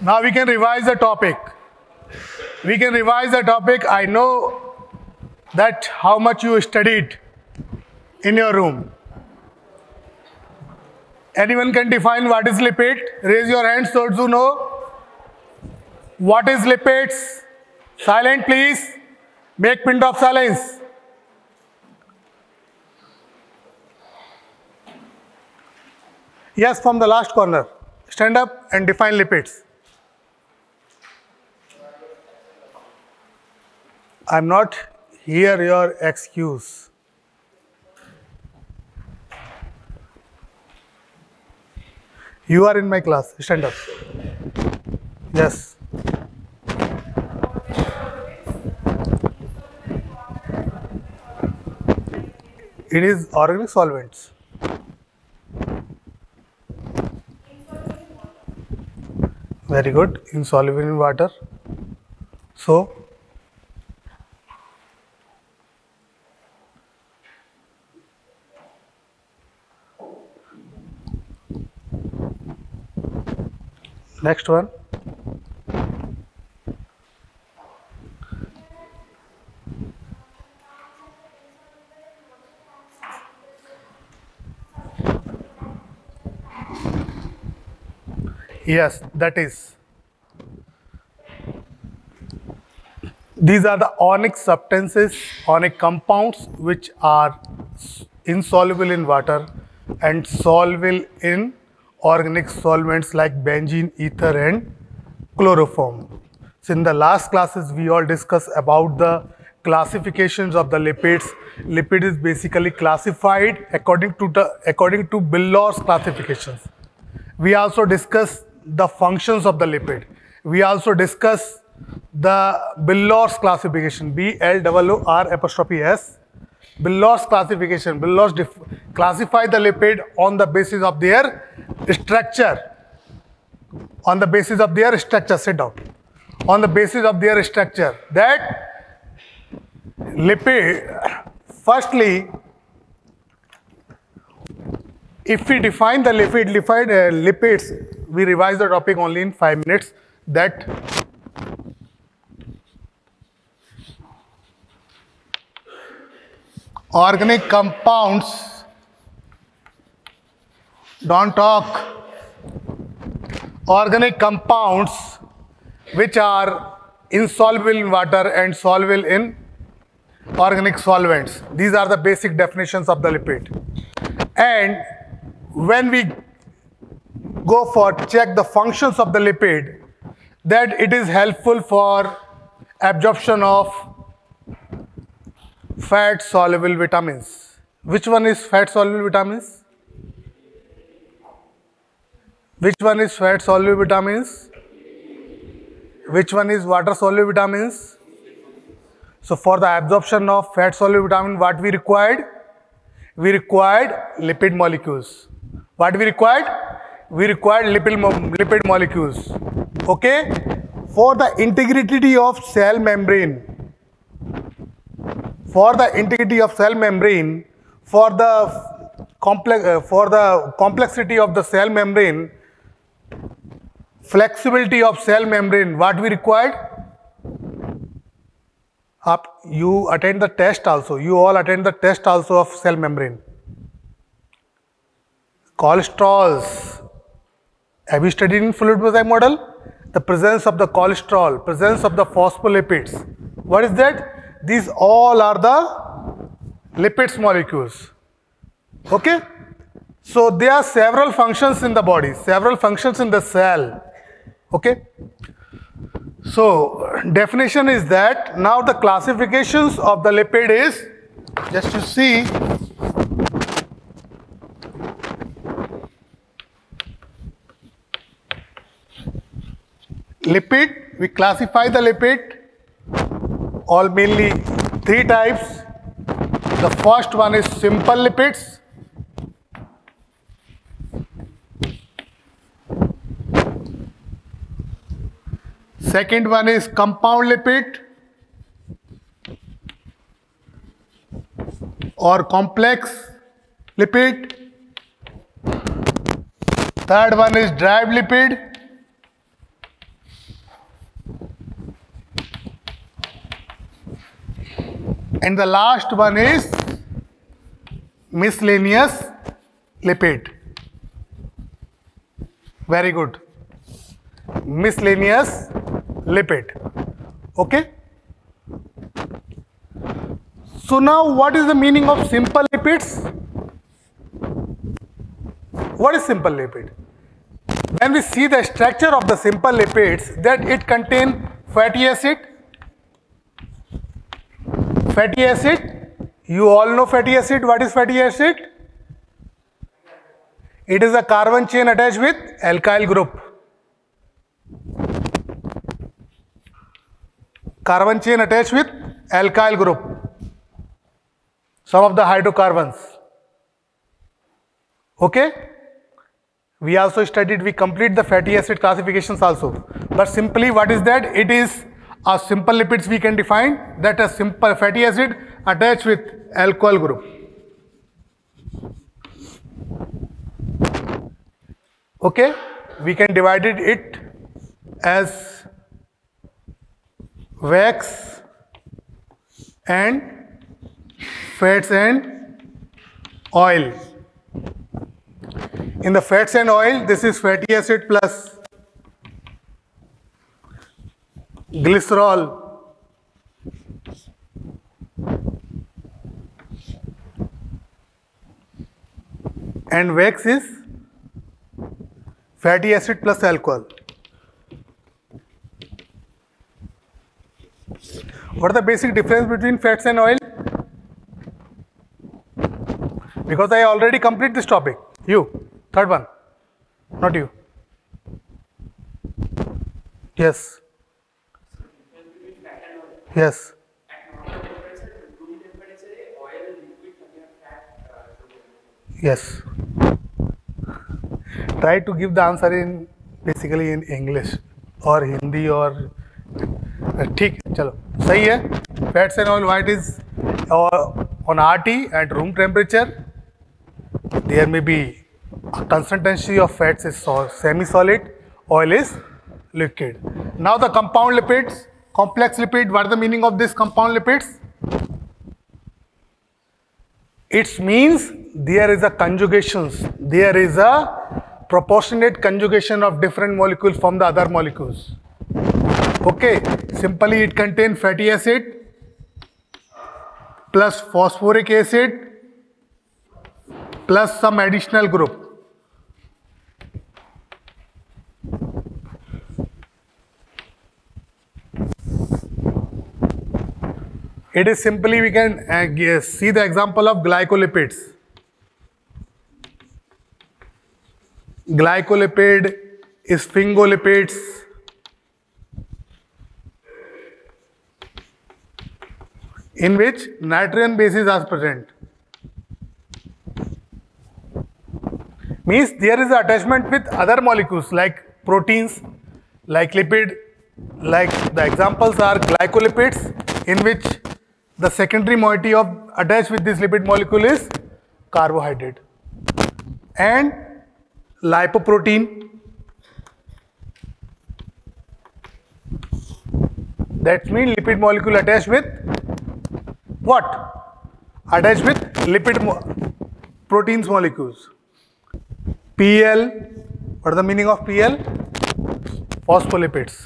Now we can revise the topic. We can revise the topic. I know that how much you studied in your room. Anyone can define what is lipid? Raise your hands those who know. What is lipids? Silent please. Make pin of silence. Yes, from the last corner. Stand up and define lipids. I'm not here your excuse. You are in my class. Stand up. Yes. It is organic solvents. Very good. Insoluble in water. So, next one. Yes, that is. These are the ionic substances, ionic compounds which are insoluble in water and soluble in organic solvents like benzene, ether and chloroform. So in the last classes we all discussed about the classifications of the lipids. Lipid is basically classified according to the according to Bloor's classifications. We also discussed the functions of the lipid. We also discuss the Bloor's classification, B-L-O-O-R apostrophe S. Bloor's classification, Bloor's classify the lipid on the basis of their structure. On the basis of their structure, sit down. On the basis of their structure, that lipid, firstly, if we define the lipid, lipid uh, lipids, we revise the topic only in five minutes. That organic compounds. Don't talk. Organic compounds which are insoluble in water and soluble in organic solvents. These are the basic definitions of the lipid. And when we go for check the functions of the lipid, that it is helpful for absorption of fat soluble vitamins. Which one is fat soluble vitamins? Which one is fat soluble vitamins? Which one is water soluble vitamins? So for the absorption of fat soluble vitamin, what we required? We required lipid molecules. What we required? We required lipid, mo lipid molecules. Okay? For the integrity of cell membrane, for the integrity of cell membrane, for the complex, uh, for the complexity of the cell membrane, flexibility of cell membrane, what we required? Up, you attend the test also. You all attend the test also of cell membrane cholesterols. Have you studied in fluid mosaic model? The presence of the cholesterol, presence of the phospholipids. What is that? These all are the lipids molecules. Okay? So there are several functions in the body, several functions in the cell. Okay? So definition is that now the classifications of the lipid is just to see lipid, we classify the lipid all mainly three types. The first one is simple lipids. Second one is compound lipid or complex lipid. Third one is derived lipid And the last one is miscellaneous lipid. Very good. Miscellaneous lipid. Okay. So now what is the meaning of simple lipids? What is simple lipid? When we see the structure of the simple lipids that it contain fatty acid, fatty acid, you all know fatty acid, what is fatty acid? It is a carbon chain attached with alkyl group. Carbon chain attached with alkyl group. Some of the hydrocarbons. Okay? We also studied, we complete the fatty acid classifications also. But simply what is that? It is a simple lipids we can define that a simple fatty acid attached with alcohol group. Okay, we can divide it as wax and fats and oil. In the fats and oil, this is fatty acid plus glycerol. And wax is fatty acid plus alcohol. What is the basic difference between fats and oil? Because I already complete this topic. You, third one, not you. Yes. Yes. Yes. Try to give the answer in, basically in English और हिंदी और ठीक है, चलो सही है fats and oil white is on R T at room temperature there may be consistency of fats is semi solid oil is liquid now the compound lipids complex lipid what is the meaning of this compound lipids? It means there is a conjugations there is a proportionate conjugation of different molecules from the other molecules. Okay simply it contains fatty acid plus phosphoric acid plus some additional group it is simply we can uh, see the example of glycolipids glycolipid sphingolipids in which nitrogen bases are present. Means there is attachment with other molecules like proteins, like lipid, like the examples are glycolipids in which the secondary moiety of attached with this lipid molecule is carbohydrate and lipoprotein that means lipid molecule attached with what? Attached with lipid mo proteins molecules. PL, what is the meaning of PL? Phospholipids.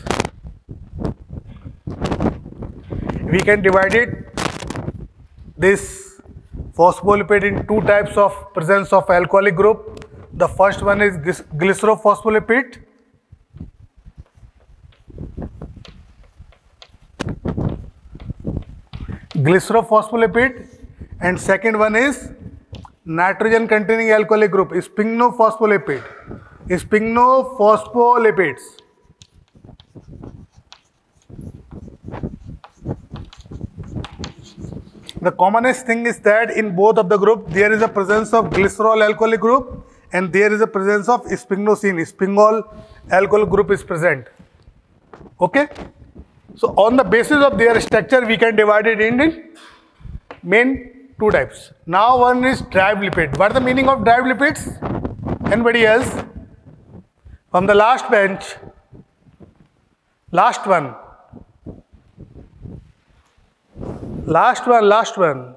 We can divide it, this phospholipid in two types of presence of alcoholic group. The first one is glycerophospholipid glycerophospholipid and second one is nitrogen containing alcoholic group sphingophospholipid sphingospholipids the commonest thing is that in both of the group there is a presence of glycerol alcoholic group and there is a presence of sphingosine sphingol alcohol group is present okay so on the basis of their structure, we can divide it in main two types. Now one is derived lipid. What is the meaning of derived lipids? Anybody else? From the last bench, last one. Last one, last one.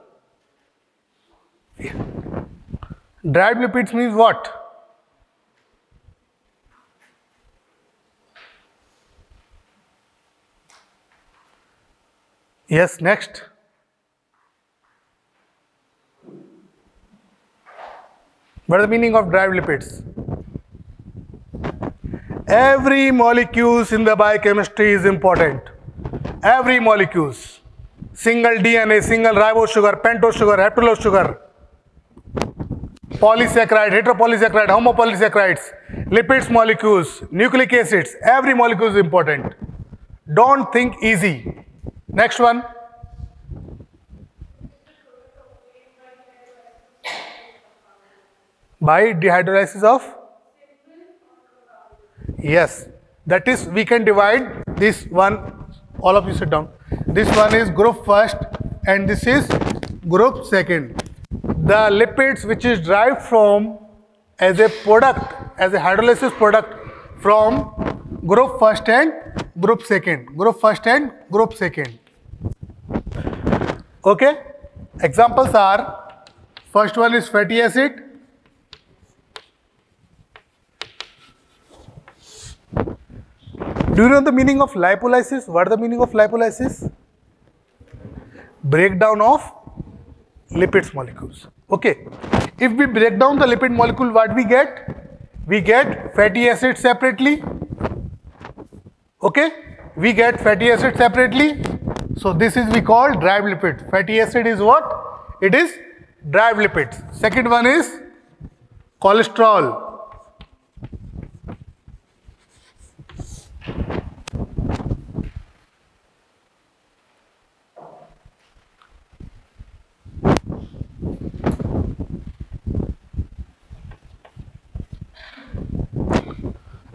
Dried lipids means what? Yes, next. What is the meaning of dried lipids? Every molecules in the biochemistry is important. Every molecules. Single DNA, single ribose sugar, pentose sugar, heptulose sugar, polysaccharide, heteropolysaccharide, homopolysaccharides, lipids molecules, nucleic acids, every molecule is important. Don't think easy. Next one. By dehydrolysis of? Yes. That is, we can divide this one, all of you sit down. This one is group first and this is group second. The lipids which is derived from as a product, as a hydrolysis product from group first and group second. Group first and group second. Okay? Examples are, first one is fatty acid, Do you know the meaning of lipolysis? What is the meaning of lipolysis? Breakdown of lipids molecules. Okay. If we break down the lipid molecule, what we get? We get fatty acid separately. Okay. We get fatty acid separately. So this is we call derived lipid. Fatty acid is what? It is derived lipids. Second one is cholesterol.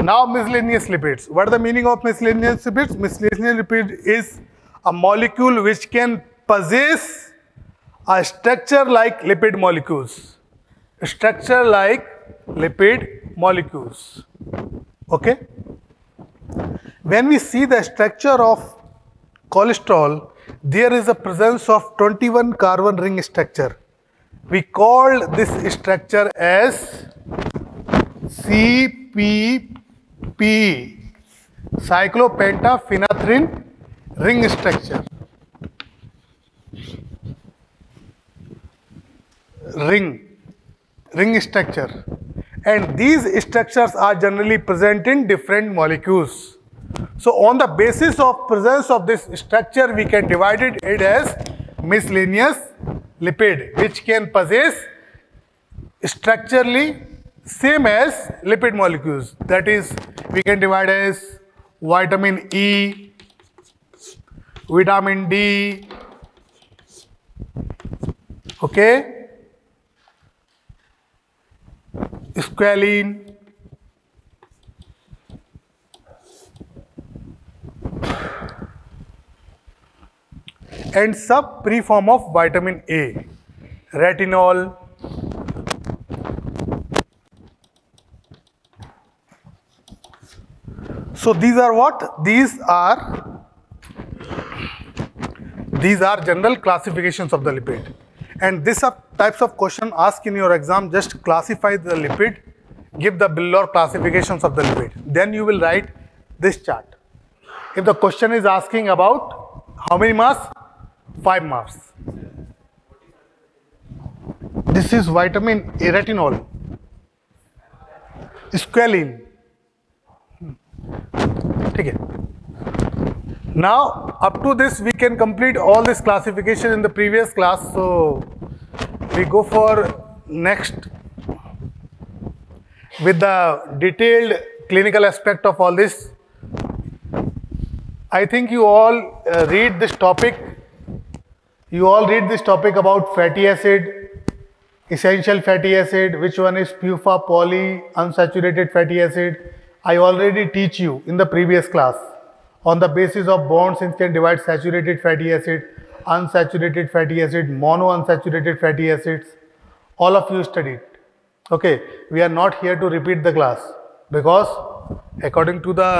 Now miscellaneous lipids. What is the meaning of miscellaneous lipids? Miscellaneous lipid is a molecule which can possess a structure like lipid molecules. Structure like lipid molecules. Okay? When we see the structure of cholesterol, there is a presence of 21 carbon ring structure. We call this structure as CP P cyclopentaphenethrin ring structure. Ring, ring structure. And these structures are generally present in different molecules. So on the basis of presence of this structure, we can divide it as miscellaneous lipid, which can possess structurally same as lipid molecules. That is, we can divide as vitamin E, vitamin D, okay, squalene, and sub preform of vitamin A, retinol, So these are what? These are these are general classifications of the lipid. And these are types of question asked in your exam, just classify the lipid, give the Bloor classifications of the lipid. Then you will write this chart. If the question is asking about how many mass? 5 mass. This is vitamin A retinol, squalene, ठीक now up to this we can complete all this classification in the previous class so we go for next. With the detailed clinical aspect of all this I think you all uh, read this topic. You all read this topic about fatty acid essential fatty acid which one is PUFA poly unsaturated fatty acid I already teach you in the previous class on the basis of bonds can divide saturated fatty acid, unsaturated fatty acid, monounsaturated fatty acids. All of you studied. Okay, we are not here to repeat the class because according to the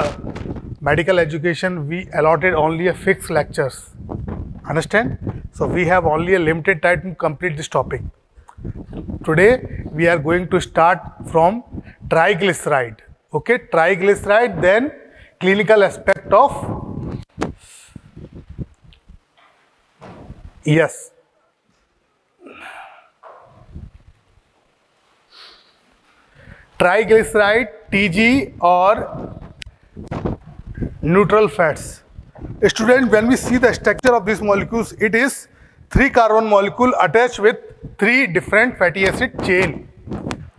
medical education we allotted only a fixed lectures. Understand? So we have only a limited time to complete this topic. Today we are going to start from triglyceride. Okay, triglyceride, then clinical aspect of yes. Triglyceride, TG or neutral fats. Student, when we see the structure of these molecules, it is three carbon molecule attached with three different fatty acid chain.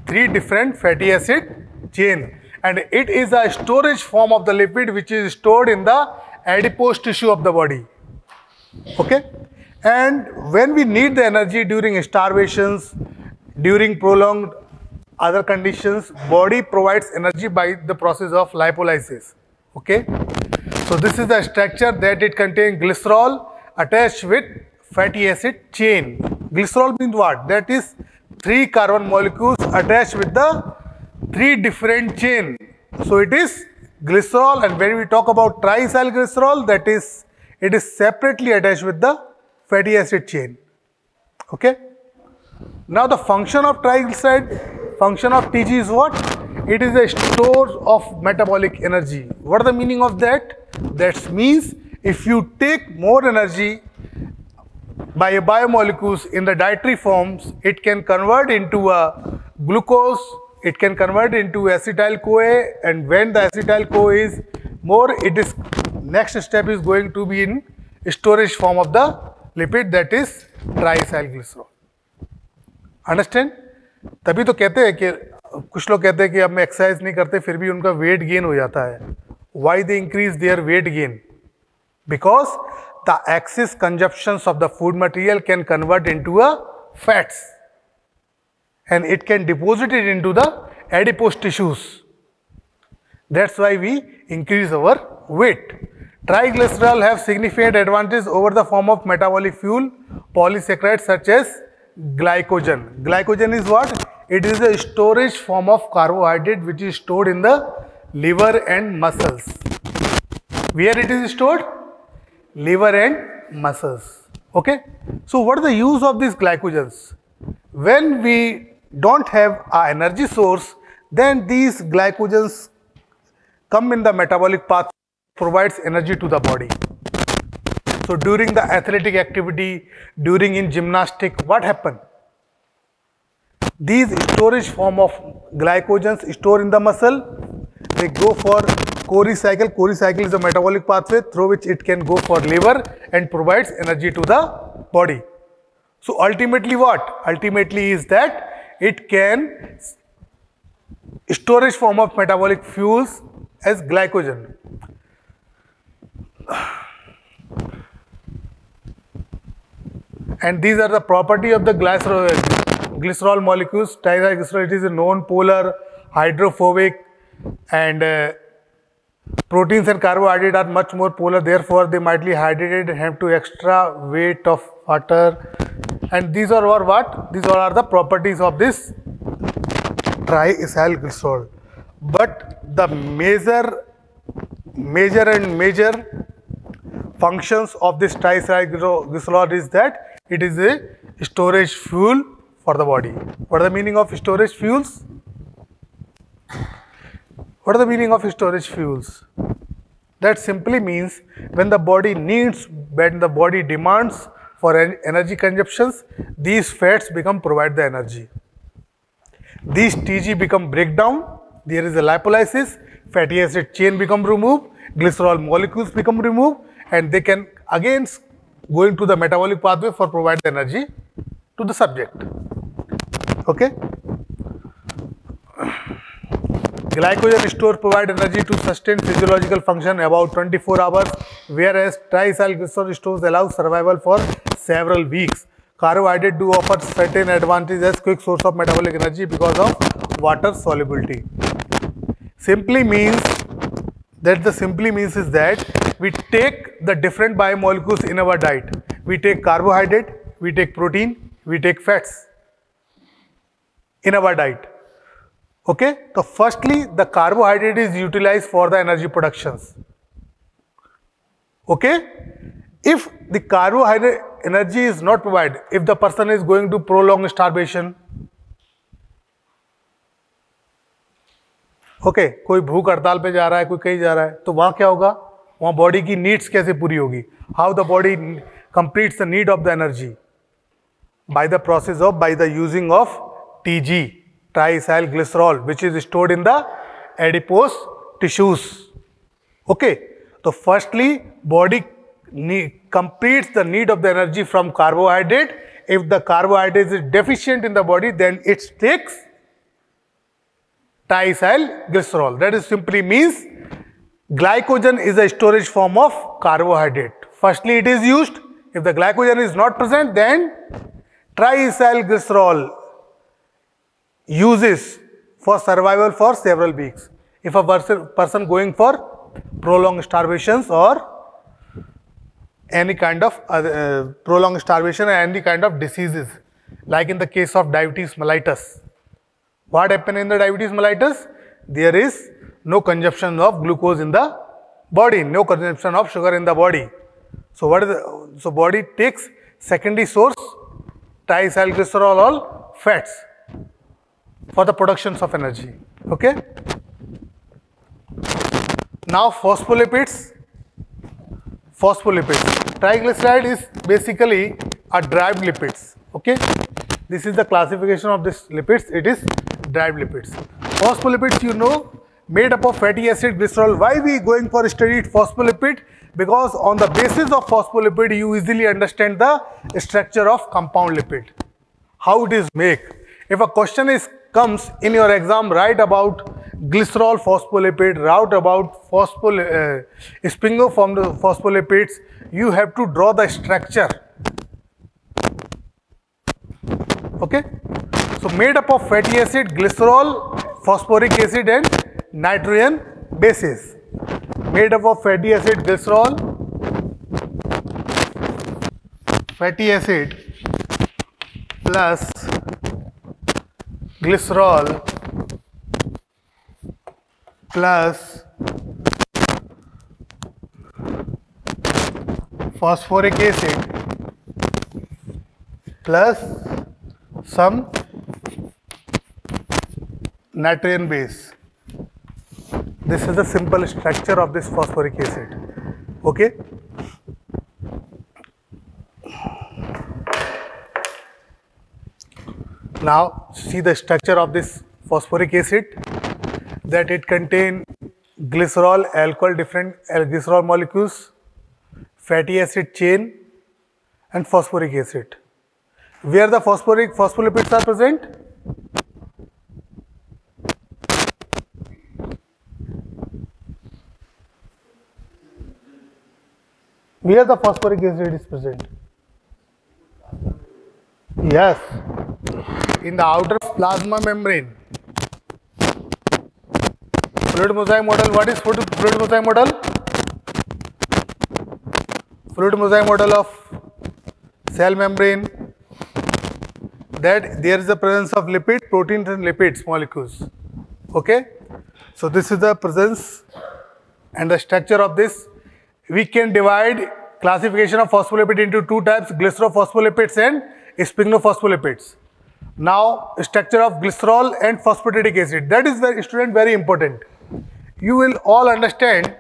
Three different fatty acid chain. And it is a storage form of the lipid which is stored in the adipose tissue of the body. Okay? And when we need the energy during starvations, during prolonged other conditions, body provides energy by the process of lipolysis. Okay? So this is the structure that it contains glycerol attached with fatty acid chain. Glycerol means what? That is three carbon molecules attached with the three different chain. So it is glycerol and when we talk about triacylglycerol that is it is separately attached with the fatty acid chain. Okay. Now the function of triglyceride, function of TG is what? It is a store of metabolic energy. What is the meaning of that? That means if you take more energy by a biomolecules in the dietary forms, it can convert into a glucose, it can convert into acetyl-CoA and when the acetyl-CoA is more, it is next step is going to be in storage form of the lipid that is triacylglycerol. Understand? तभी तो कहते हैं कि कुछ लोग कहते हैं कि अब मैं एक्सरसाइज नहीं करते फिर भी उनका वेट गेन हो जाता है why they increase their weight gain because the excess consumption the food material can convert into a fats and it can deposit it into the adipose tissues. That's why we increase our weight. Triglycerol have significant advantage over the form of metabolic fuel polysaccharides such as glycogen. Glycogen is what? It is a storage form of carbohydrate which is stored in the liver and muscles. Where it is stored? Liver and muscles. Okay. So what is the use of these glycogens? When we don't have a energy source, then these glycogens come in the metabolic path, provides energy to the body. So during the athletic activity, during in gymnastic, what happen? These storage form of glycogens store in the muscle, they go for Cori cycle. Cori cycle is a metabolic pathway through which it can go for liver and provides energy to the body. So ultimately what? Ultimately is that it can storage form of metabolic fuels as glycogen. And these are the property of the glycerol, glycerol molecules. Triglycerol it is a non-polar, hydrophobic, and uh, proteins and carbohydrates are much more polar. Therefore, they might be hydrated and have to extra weight of water. And these are what? These are the properties of this triacylglycerol. But the major, major and major functions of this triacylglycerol is that it is a storage fuel for the body. What is the meaning of storage fuels? What is the meaning of storage fuels? That simply means when the body needs, when the body demands for energy consumptions, these fats become provide the energy. These TG become breakdown, there is a lipolysis, fatty acid chain become removed, glycerol molecules become removed and they can again go into the metabolic pathway for provide the energy to the subject. Okay. Glycogen store provide energy to sustain physiological function about 24 hours, whereas triacylglycerol stores allow survival for several weeks. Carbohydrate do offer certain advantages as quick source of metabolic energy because of water solubility. Simply means that the simply means is that we take the different biomolecules in our diet. We take carbohydrate, we take protein, we take fats in our diet. Okay तो firstly the carbohydrate is utilize for the energy production okay if the carbohydrate energy is not provide if the person is going to prolong starvation okay कोई भूख हड़ताल पे जा रहा है, कोई कहीं जा रहा है तो वहाँ क्या होगा? वहाँ बॉडी की नीड्स कैसे पूरी होगी? How the body completes the need of the energy by the process of by the using of TG triacylglycerol which is stored in the adipose tissues. Okay. So, firstly body completes the need of the energy from carbohydrate. If the carbohydrate is deficient in the body then it takes triacylglycerol. That is simply means glycogen is a storage form of carbohydrate. Firstly it is used. If the glycogen is not present then triacylglycerol uses for survival for several weeks. If a person, going for prolonged starvations or any kind of uh, prolonged starvation and any kind of diseases like in the case of diabetes mellitus. What happened in the diabetes mellitus? There is no consumption of glucose in the body, no consumption of sugar in the body. So what is the, so body takes secondary source triacylglycerol or fats for the productions of energy. Okay. Now phospholipids phospholipids. Triglyceride is basically a derived lipids. Okay, this is the classification of this lipids. It is derived lipids. Phospholipids, you know, made up of fatty acid, glycerol. Why we going for study phospholipid? Because on the basis of phospholipid, you easily understand the structure of compound lipid. How it is made. If a question is comes in your exam, write about glycerol phospholipid, write about phosphol, uh, the phospholipids, you have to draw the structure. Okay? So, made up of fatty acid, glycerol, phosphoric acid and nitrogen bases. Made up of fatty acid, glycerol, fatty acid plus glycerol plus phosphoric acid plus some nitrogen base. This is the simple structure of this phosphoric acid. Okay. Now see the structure of this phosphoric acid that it contain glycerol, alcohol, different glycerol molecules, fatty acid chain and phosphoric acid. Where the phosphoric phospholipids are present? Where the phosphoric acid is present? Yes, in the outer plasma membrane. Fluid mosaic model. What is fluid fluid mosaic model? Fluid mosaic model of cell membrane that there is the presence of lipid, proteins and lipids molecules. Okay. So this is the presence and the structure of this. We can divide classification of phospholipid into two types, glycerophospholipids and sphingophospholipids. Now, structure of glycerol and phosphatidic acid. That is very student very important you will all understand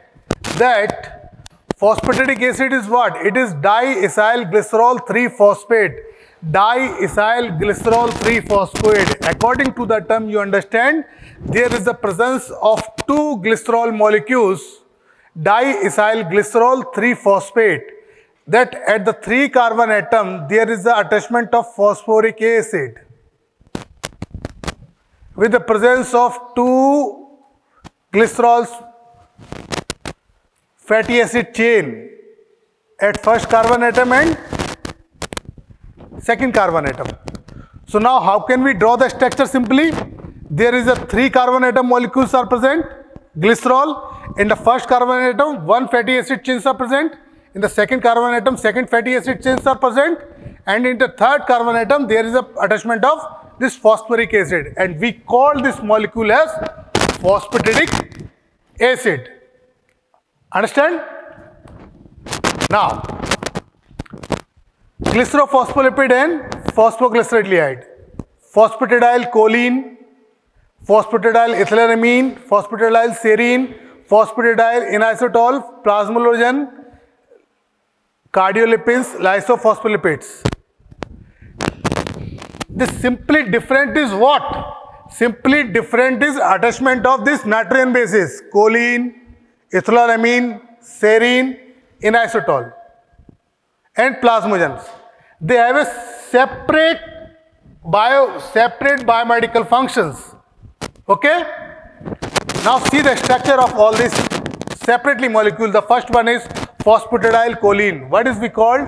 that phosphatidic acid is what? It is diacylglycerol 3-phosphate. Diacylglycerol 3-phosphate. According to the term you understand, there is the presence of two glycerol molecules, diacylglycerol 3-phosphate. That at the 3 carbon atom, there is the attachment of phosphoric acid with the presence of two glycerols fatty acid chain at first carbon atom and second carbon atom. So now how can we draw the structure simply? There is a three carbon atom molecules are present, glycerol. In the first carbon atom, one fatty acid chains are present. In the second carbon atom, second fatty acid chains are present. And in the third carbon atom, there is a attachment of this phosphoric acid. And we call this molecule as phosphatidic acid. Understand? Now, glycerophospholipid and phosphoglyceraldehyde. Phosphatidyl choline, phosphatidyl ethanolamine, phosphatidyl serine, phosphatidyl inositol, plasmalogen, cardiolipins, lysophospholipids. The simply different is what? Simply different is attachment of this nitrogen bases, choline, ethanolamine, serine, inositol and plasmogens. They have a separate bio, separate biomedical functions. Okay? Now see the structure of all these separately molecules. The first one is phosphatidyl choline. What is we called?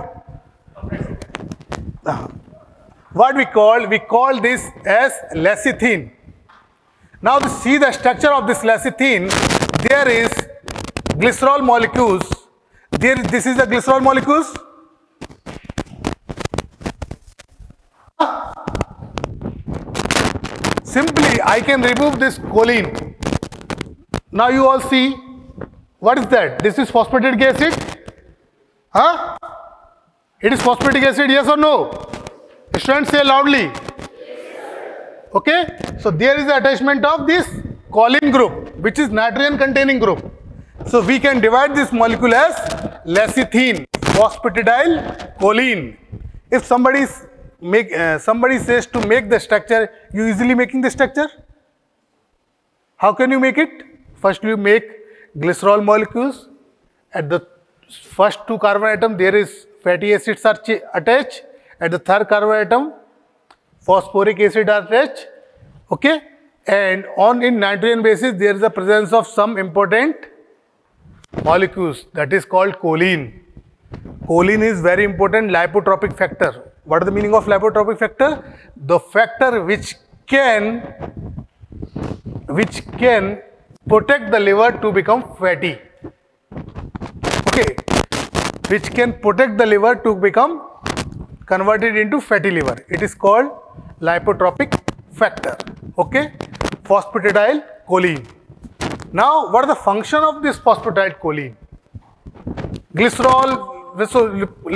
Ah. What we call? We call this as lecithin. Now to see the structure of this lecithin. There is glycerol molecules. There, this is the glycerol molecules. Simply, I can remove this choline. Now you all see, what is that? This is phosphatidic acid. Huh? It is phosphatidic acid, yes or no? Students say loudly. Yes, Okay? So there is the attachment of this choline group, which is nitrogen containing group. So we can divide this molecule as lecithin, phosphatidyl choline. If somebody make uh, somebody says to make the structure, you easily making the structure. How can you make it? First you make glycerol molecules. At the first two carbon atom there is fatty acids are attached. At the third carbon atom phosphoric acid are attached. Okay. And on in nitrogen basis there is a presence of some important molecules that is called choline. Choline is very important lipotropic factor what is the meaning of lipotropic factor? The factor which can which can protect the liver to become fatty. Which can protect the liver to become converted into fatty liver. It is called lipotropic factor. Okay, phosphatidyl choline. Now, what is the function of this phosphatidyl choline? Glycerol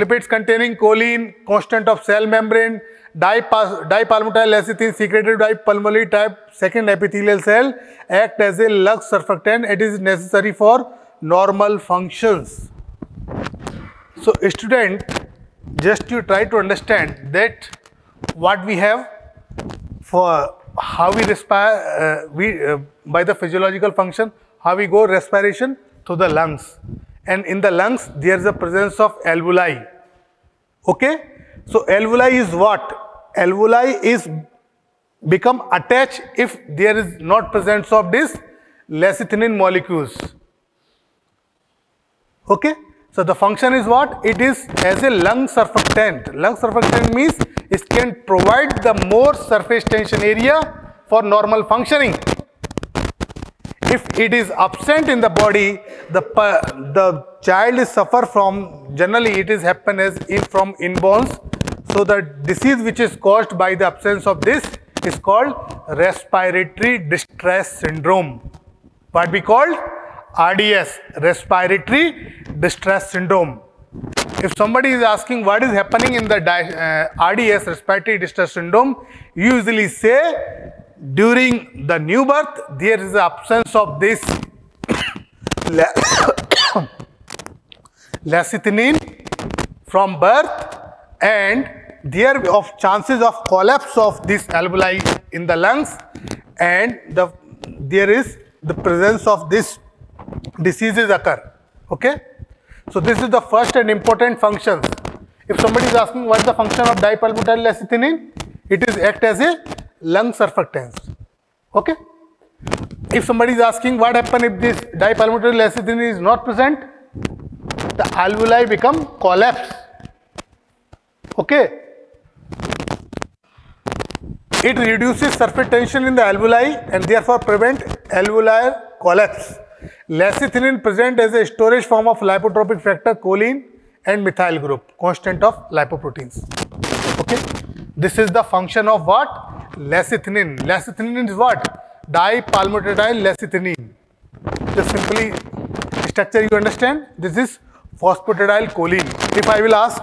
lipids containing choline, constant of cell membrane, dipalmitoyl lecithin secreted by pulmonary type second epithelial cell act as a lung surfactant. It is necessary for normal functions. So student, just you try to understand that what we have for how we respire, uh, we uh, by the physiological function, how we go respiration through the lungs and in the lungs there is a presence of alveoli. Okay? So alveoli is what? Alveoli is become attached if there is not presence of this lecithin molecules. Okay? So the function is what? It is as a lung surfactant. Lung surfactant means it can provide the more surface tension area for normal functioning. If it is absent in the body, the, the child is suffer from, generally it is happen as in from inborns. So the disease which is caused by the absence of this is called respiratory distress syndrome. What we called RDS, respiratory distress syndrome. If somebody is asking what is happening in the uh, RDS, respiratory distress syndrome, you usually say during the new birth, there is absence of this lecithin from birth and there of chances of collapse of this alveoli in the lungs and the there is the presence of this diseases occur okay so this is the first and important functions if somebody is asking what is the function of dipalmitoyl lecithin it is act as a lung surfactants. Okay? If somebody is asking what happens if this dipalmitoyl lecithin is not present, the alveoli become collapse. Okay? It reduces surface tension in the alveoli and therefore prevent alveolar collapse. Lecithin present as a storage form of lipotropic factor choline and methyl group, constant of lipoproteins. Okay? This is the function of what? lecithin. Lecithin is what? Dipalmitoyl lecithin. Just simply structure you understand. This is phosphatidyl choline. If I will ask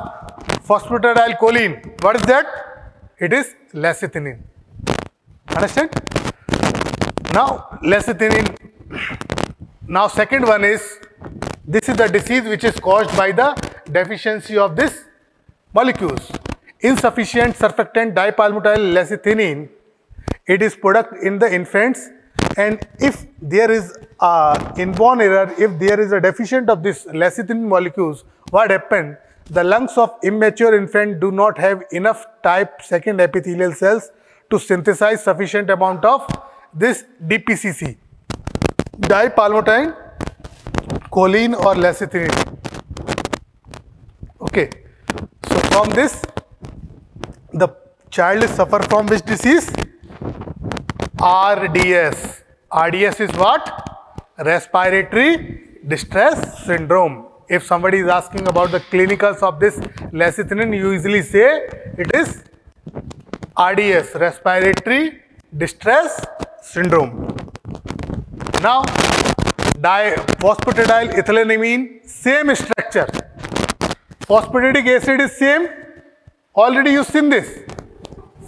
phosphatidyl choline, What is that? It is lecithin. Understand? Now, lecithin. Now, second one is this is the disease which is caused by the deficiency of this molecules. Insufficient surfactant dipalmitoyl lecithin. It is product in the infants and if there is a inborn error, if there is a deficient of this lecithin molecules, what happen? The lungs of immature infant do not have enough type second epithelial cells to synthesize sufficient amount of this DPCC, di dipalmitoyl choline और lecithin okay so from this the child suffer from which disease R D S R D S is what respiratory distress syndrome if somebody is asking about the clinicals of this lecithin you easily say it is R D S respiratory distress syndrome Now, phosphatidyl ethylenamine, same structure. Phosphatidic acid is same. Already you seen this.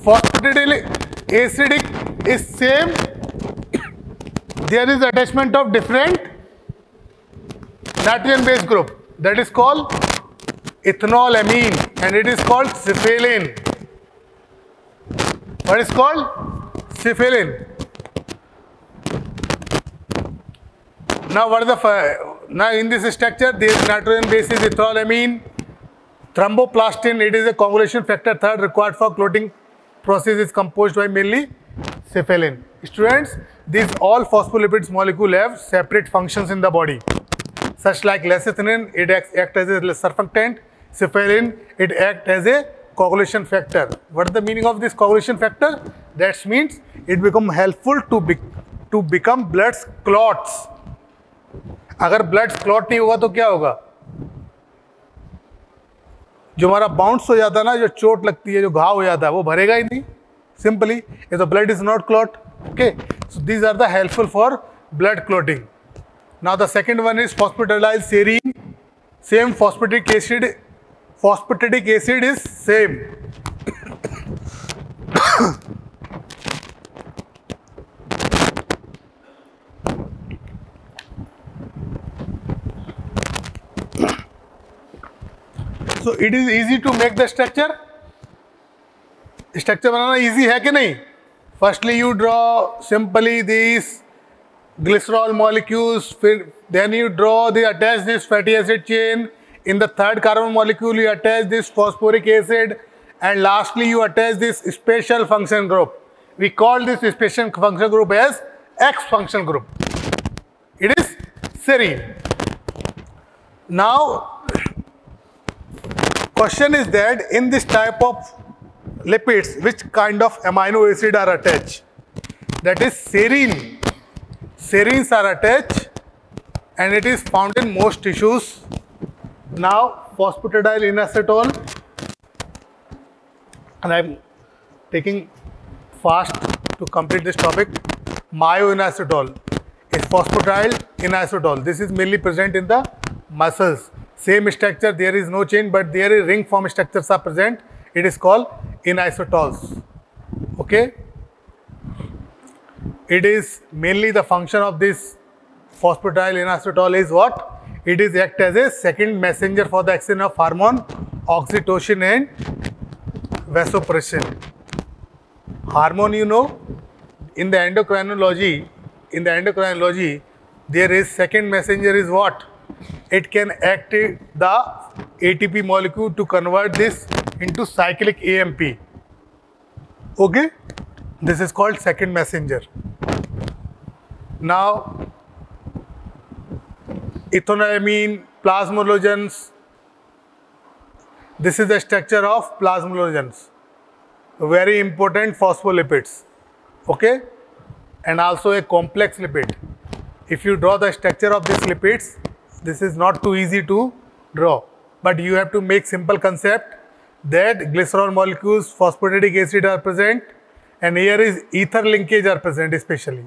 Phosphatidyl acidic is same there is attachment of different natrium base group that is called ethanolamine and it is called cephalin. What is called? Cephalin. Now what is the, now in this structure this nitrogen base is ethanolamine. Thromboplastin, it is a coagulation factor third required for clotting process is composed by mainly cephalin. Students, these all phospholipids molecule have separate functions in the body. Such like lecithin, it acts act as a surfactant. Cephalin, it acts as a coagulation factor. What is the meaning of this coagulation factor? That means it become helpful to be, to become blood clots. अगर blood clot नहीं होगा तो क्या होगा? जो हमारा bounce हो जाता है ना, जो चोट लगती है, जो घाव हो जाता है, वो भरेगा ही नहीं सिंपली ये तो blood is not clot okay so these are the helpful for blood clotting now the second one is hospitalize same phosphatidic acid phosphatidic acid is same it is easy to make the structure structure banana easy है कि नहीं? Firstly you draw simply this glycerol molecules फिर then you draw the attach this fatty acid chain in the third carbon molecule you attach this phosphoric acid and lastly you attach this special function group we call this special function group as X function group it is serine now question is that in this type of lipids, which kind of amino acid are attached? That is serine. Serines are attached and it is found in most tissues. Now, phosphatidyl inositol, and I am taking fast to complete this topic. Myoinositol is phosphatidyl inositol. This is mainly present in the muscles. Same structure, there is no change, but there is ring form structures are present. It is called inositols. Okay. It is mainly the function of this phosphatidyl inositol is what? It is act as a second messenger for the action of hormone oxytocin and vasopressin. Hormone, you know, in the endocrinology, in the endocrinology, there is second messenger is what? It can act the ATP molecule to convert this into cyclic AMP. Okay? This is called second messenger. Now, ethanolamine, plasmalogens. This is the structure of plasmalogens. Very important phospholipids. Okay? And also a complex lipid. If you draw the structure of these lipids, this is not too easy to draw. But you have to make simple concept that glycerol molecules, phosphatidic acid are present and here is ether linkage are present especially.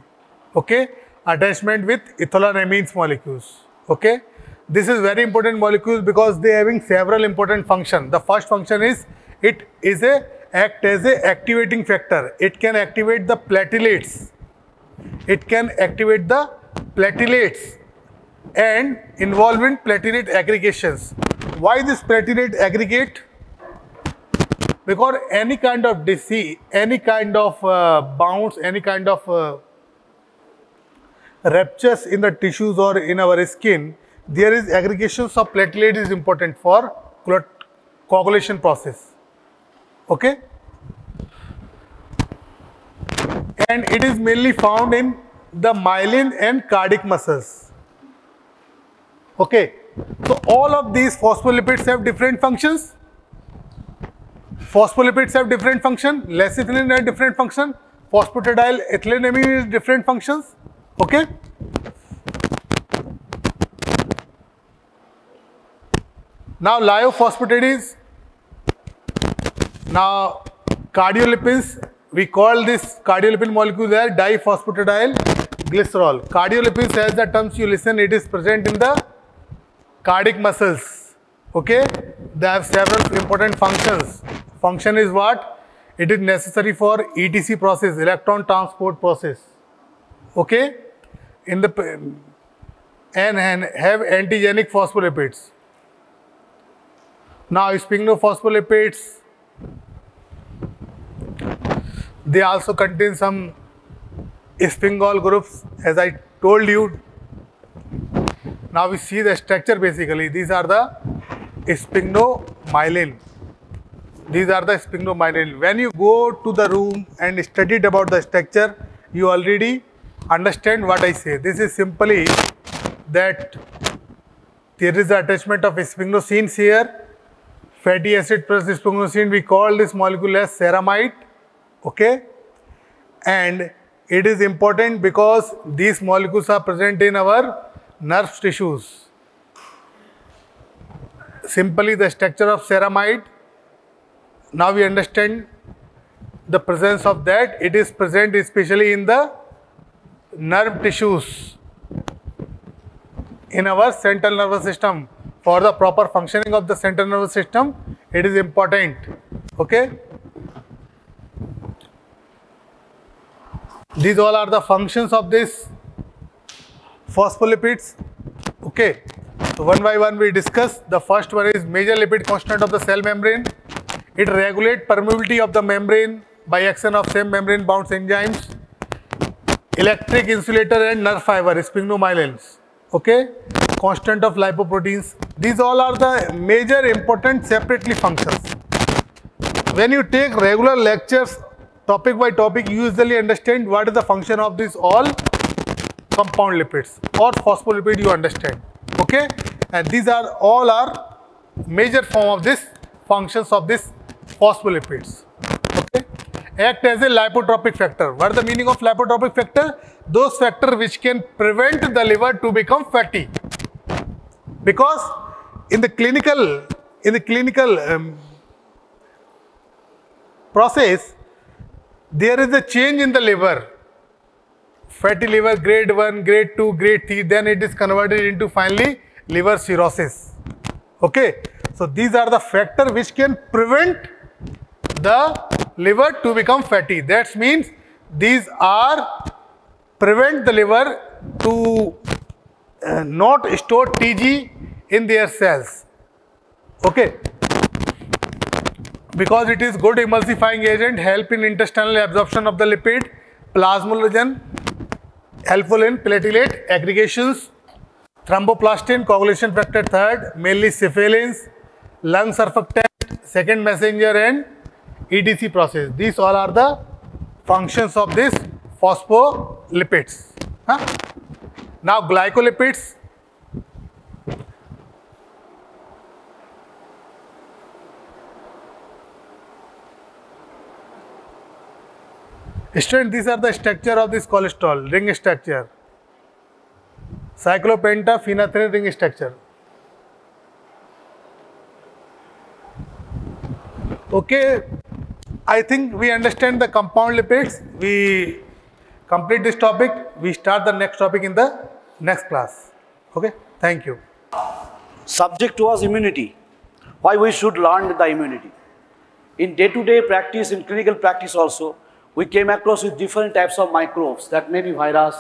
Okay, attachment with ethylenamines molecules. Okay, this is very important molecule because they having several important function. The first function is it is a act as a activating factor. It can activate the platelets. It can activate the platelets and involve in platelet aggregations. Why this platelet aggregate? Because any kind of disease, any kind of uh, bounce, any kind of uh, ruptures in the tissues or in our skin, there is aggregations of platelet is important for coagulation process. Okay? And it is mainly found in the myelin and cardiac muscles. Okay? So all of these phospholipids have different functions. Phospholipids have different function. Lecithin have different function. Phosphatidyl ethylenamine is different functions. Okay. Now lyophosphatidase. Now cardiolipins. We call this cardiolipin molecule there diphosphatidylglycerol. glycerol. Cardiolipins as the terms you listen, it is present in the cardiac muscles. Okay. They have several important functions. Function is what? It is necessary for ETC process, electron transport process. Okay in the and, and have antigenic phospholipids. Now sphingnophospholipids, they also contain some sphingol groups as I told you. Now we see the structure basically. These are the sphingomyelin. These are the sphingomyelin. When you go to the room and studied about the structure, you already understand what I say. This is simply that there is the attachment of sphingosines here, fatty acid plus sphingosine, we call this molecule as ceramide, okay? And it is important because these molecules are present in our nerve tissues. Simply the structure of ceramide, now we understand the presence of that, it is present especially in the nerve tissues. In our central nervous system for the proper functioning of the central nervous system it is important. Okay? These all are the functions of this phospholipids okay so one by one we discuss the first one is major lipid constant of the cell membrane it regulates permeability of the membrane by action of same membrane bound enzymes electric insulator and nerve fiber, sphingomyelins. Okay, constant of lipoproteins. These all are the major important separately functions. When you take regular lectures topic by topic, you usually understand what is the function of this all compound lipids or phospholipid you understand. Okay, and these are all are major form of this functions of this phospholipids Okay. act as a lipotropic factor. What is the meaning of lipotropic factor? Those factor which can prevent the liver to become fatty. Because in the clinical, in the clinical um, process, there is a change in the liver. Fatty liver grade 1, grade 2, grade 3, then it is converted into finally liver cirrhosis. Okay. So, these are the factors which can prevent the liver to become fatty. That means these are prevent the liver to uh, not store TG in their cells. Okay. Because it is good emulsifying agent, help in intestinal absorption of the lipid, plasmalogen, alpholine platelet aggregation thromboplastin coagulation factor third mainly cephalins lung surfactant second messenger and E D C process this all are the functions of this phospholipids ना glycolipids Student, these are the structure of this cholesterol, ring structure. Cyclopenta phenanthrene ring structure. Okay, I think we understand the compound lipids. We complete this topic. We start the next topic in the next class. Okay. Thank you. subject was immunity. Why we should learn the immunity? In day-to-day practice, in clinical practice also, we came across with different types of microbes that may be virus,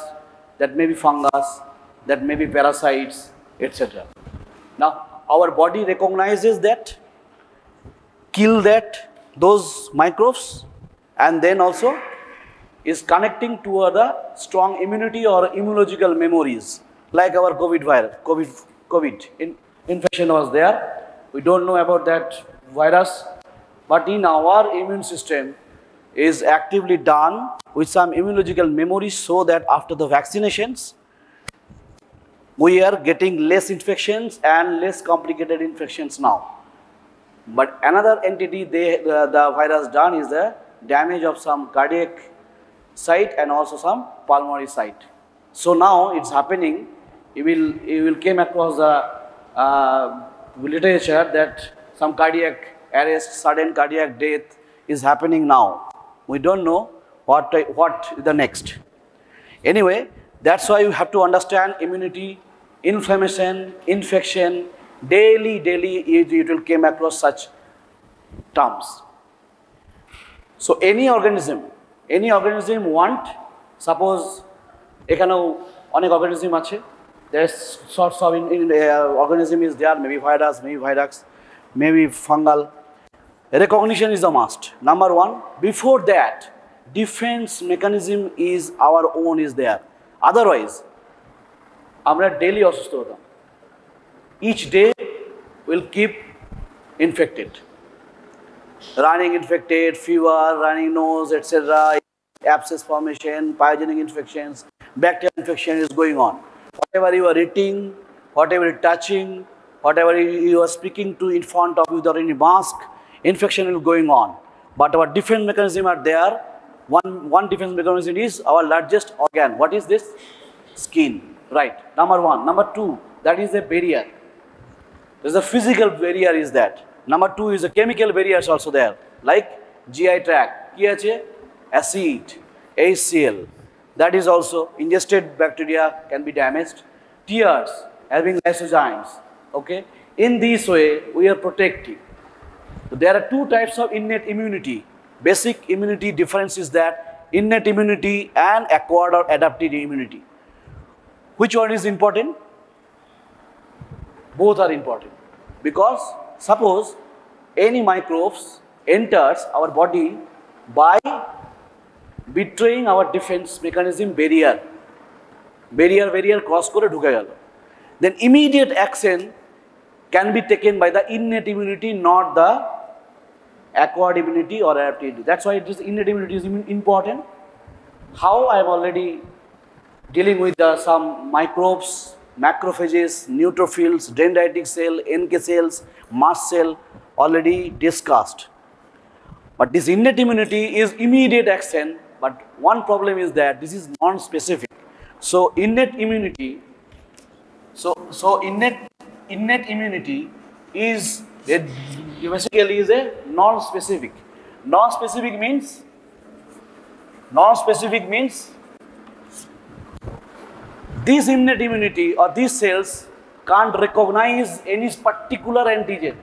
that may be fungus, that may be parasites, etc. Now, our body recognizes that, kill that, those microbes, and then also is connecting to other strong immunity or immunological memories, like our COVID virus, COVID, COVID in, infection was there. We don't know about that virus, but in our immune system is actively done with some immunological memory so that after the vaccinations, we are getting less infections and less complicated infections now. But another entity they, uh, the virus done is the damage of some cardiac site and also some pulmonary site. So now it's happening, you will, you will came across the uh, literature that some cardiac arrest, sudden cardiac death is happening now We don't know what, what the next. Anyway, that's why you have to understand immunity, inflammation, infection, daily, daily it, it will came across such terms. So any organism, any organism want, suppose এখানেও অনেক organism আছে there's sorts of in, in, uh, organism is there, maybe virus, maybe virus, maybe fungal. Recognition is a must. Number one, before that, defense mechanism is our own is there. Otherwise, আমরা daily অসুস্থ হতাম each day will keep infected running infected fever running nose etc abscess formation pyogenic infections bacterial infection is going on whatever you are eating whatever you are touching whatever you are speaking to in front of you without any mask infection will going on. But our defense mechanism are there. One, one defense mechanism is our largest organ. What is this? Skin, right, number one. Number two, that is a barrier. There's a physical barrier is that. Number two is a chemical barrier also there, like GI tract, acid, HCL. That is also ingested bacteria can be damaged. Tears having lysozymes, okay. In this way, we are protecting. So there are two types of innate immunity. Basic immunity difference is that innate immunity and acquired or adaptive immunity. Which one is important? both are important because suppose any microbes enters our body by betraying our defense mechanism barrier barrier barrier cross করে ঢুকে গেল then immediate action can be taken by the innate immunity not the acquired immunity or adaptive that's why it is innate immunity is important how i am already dealing with the, some microbes macrophages, neutrophils, dendritic cell, NK cells, mast cell already discussed. But this innate immunity is immediate action, but one problem is that this is non-specific. So innate immunity, so, so innate, innate immunity is it basically is a non-specific. Non-specific means, non-specific means this innate immunity or these cells can't recognize any particular antigen.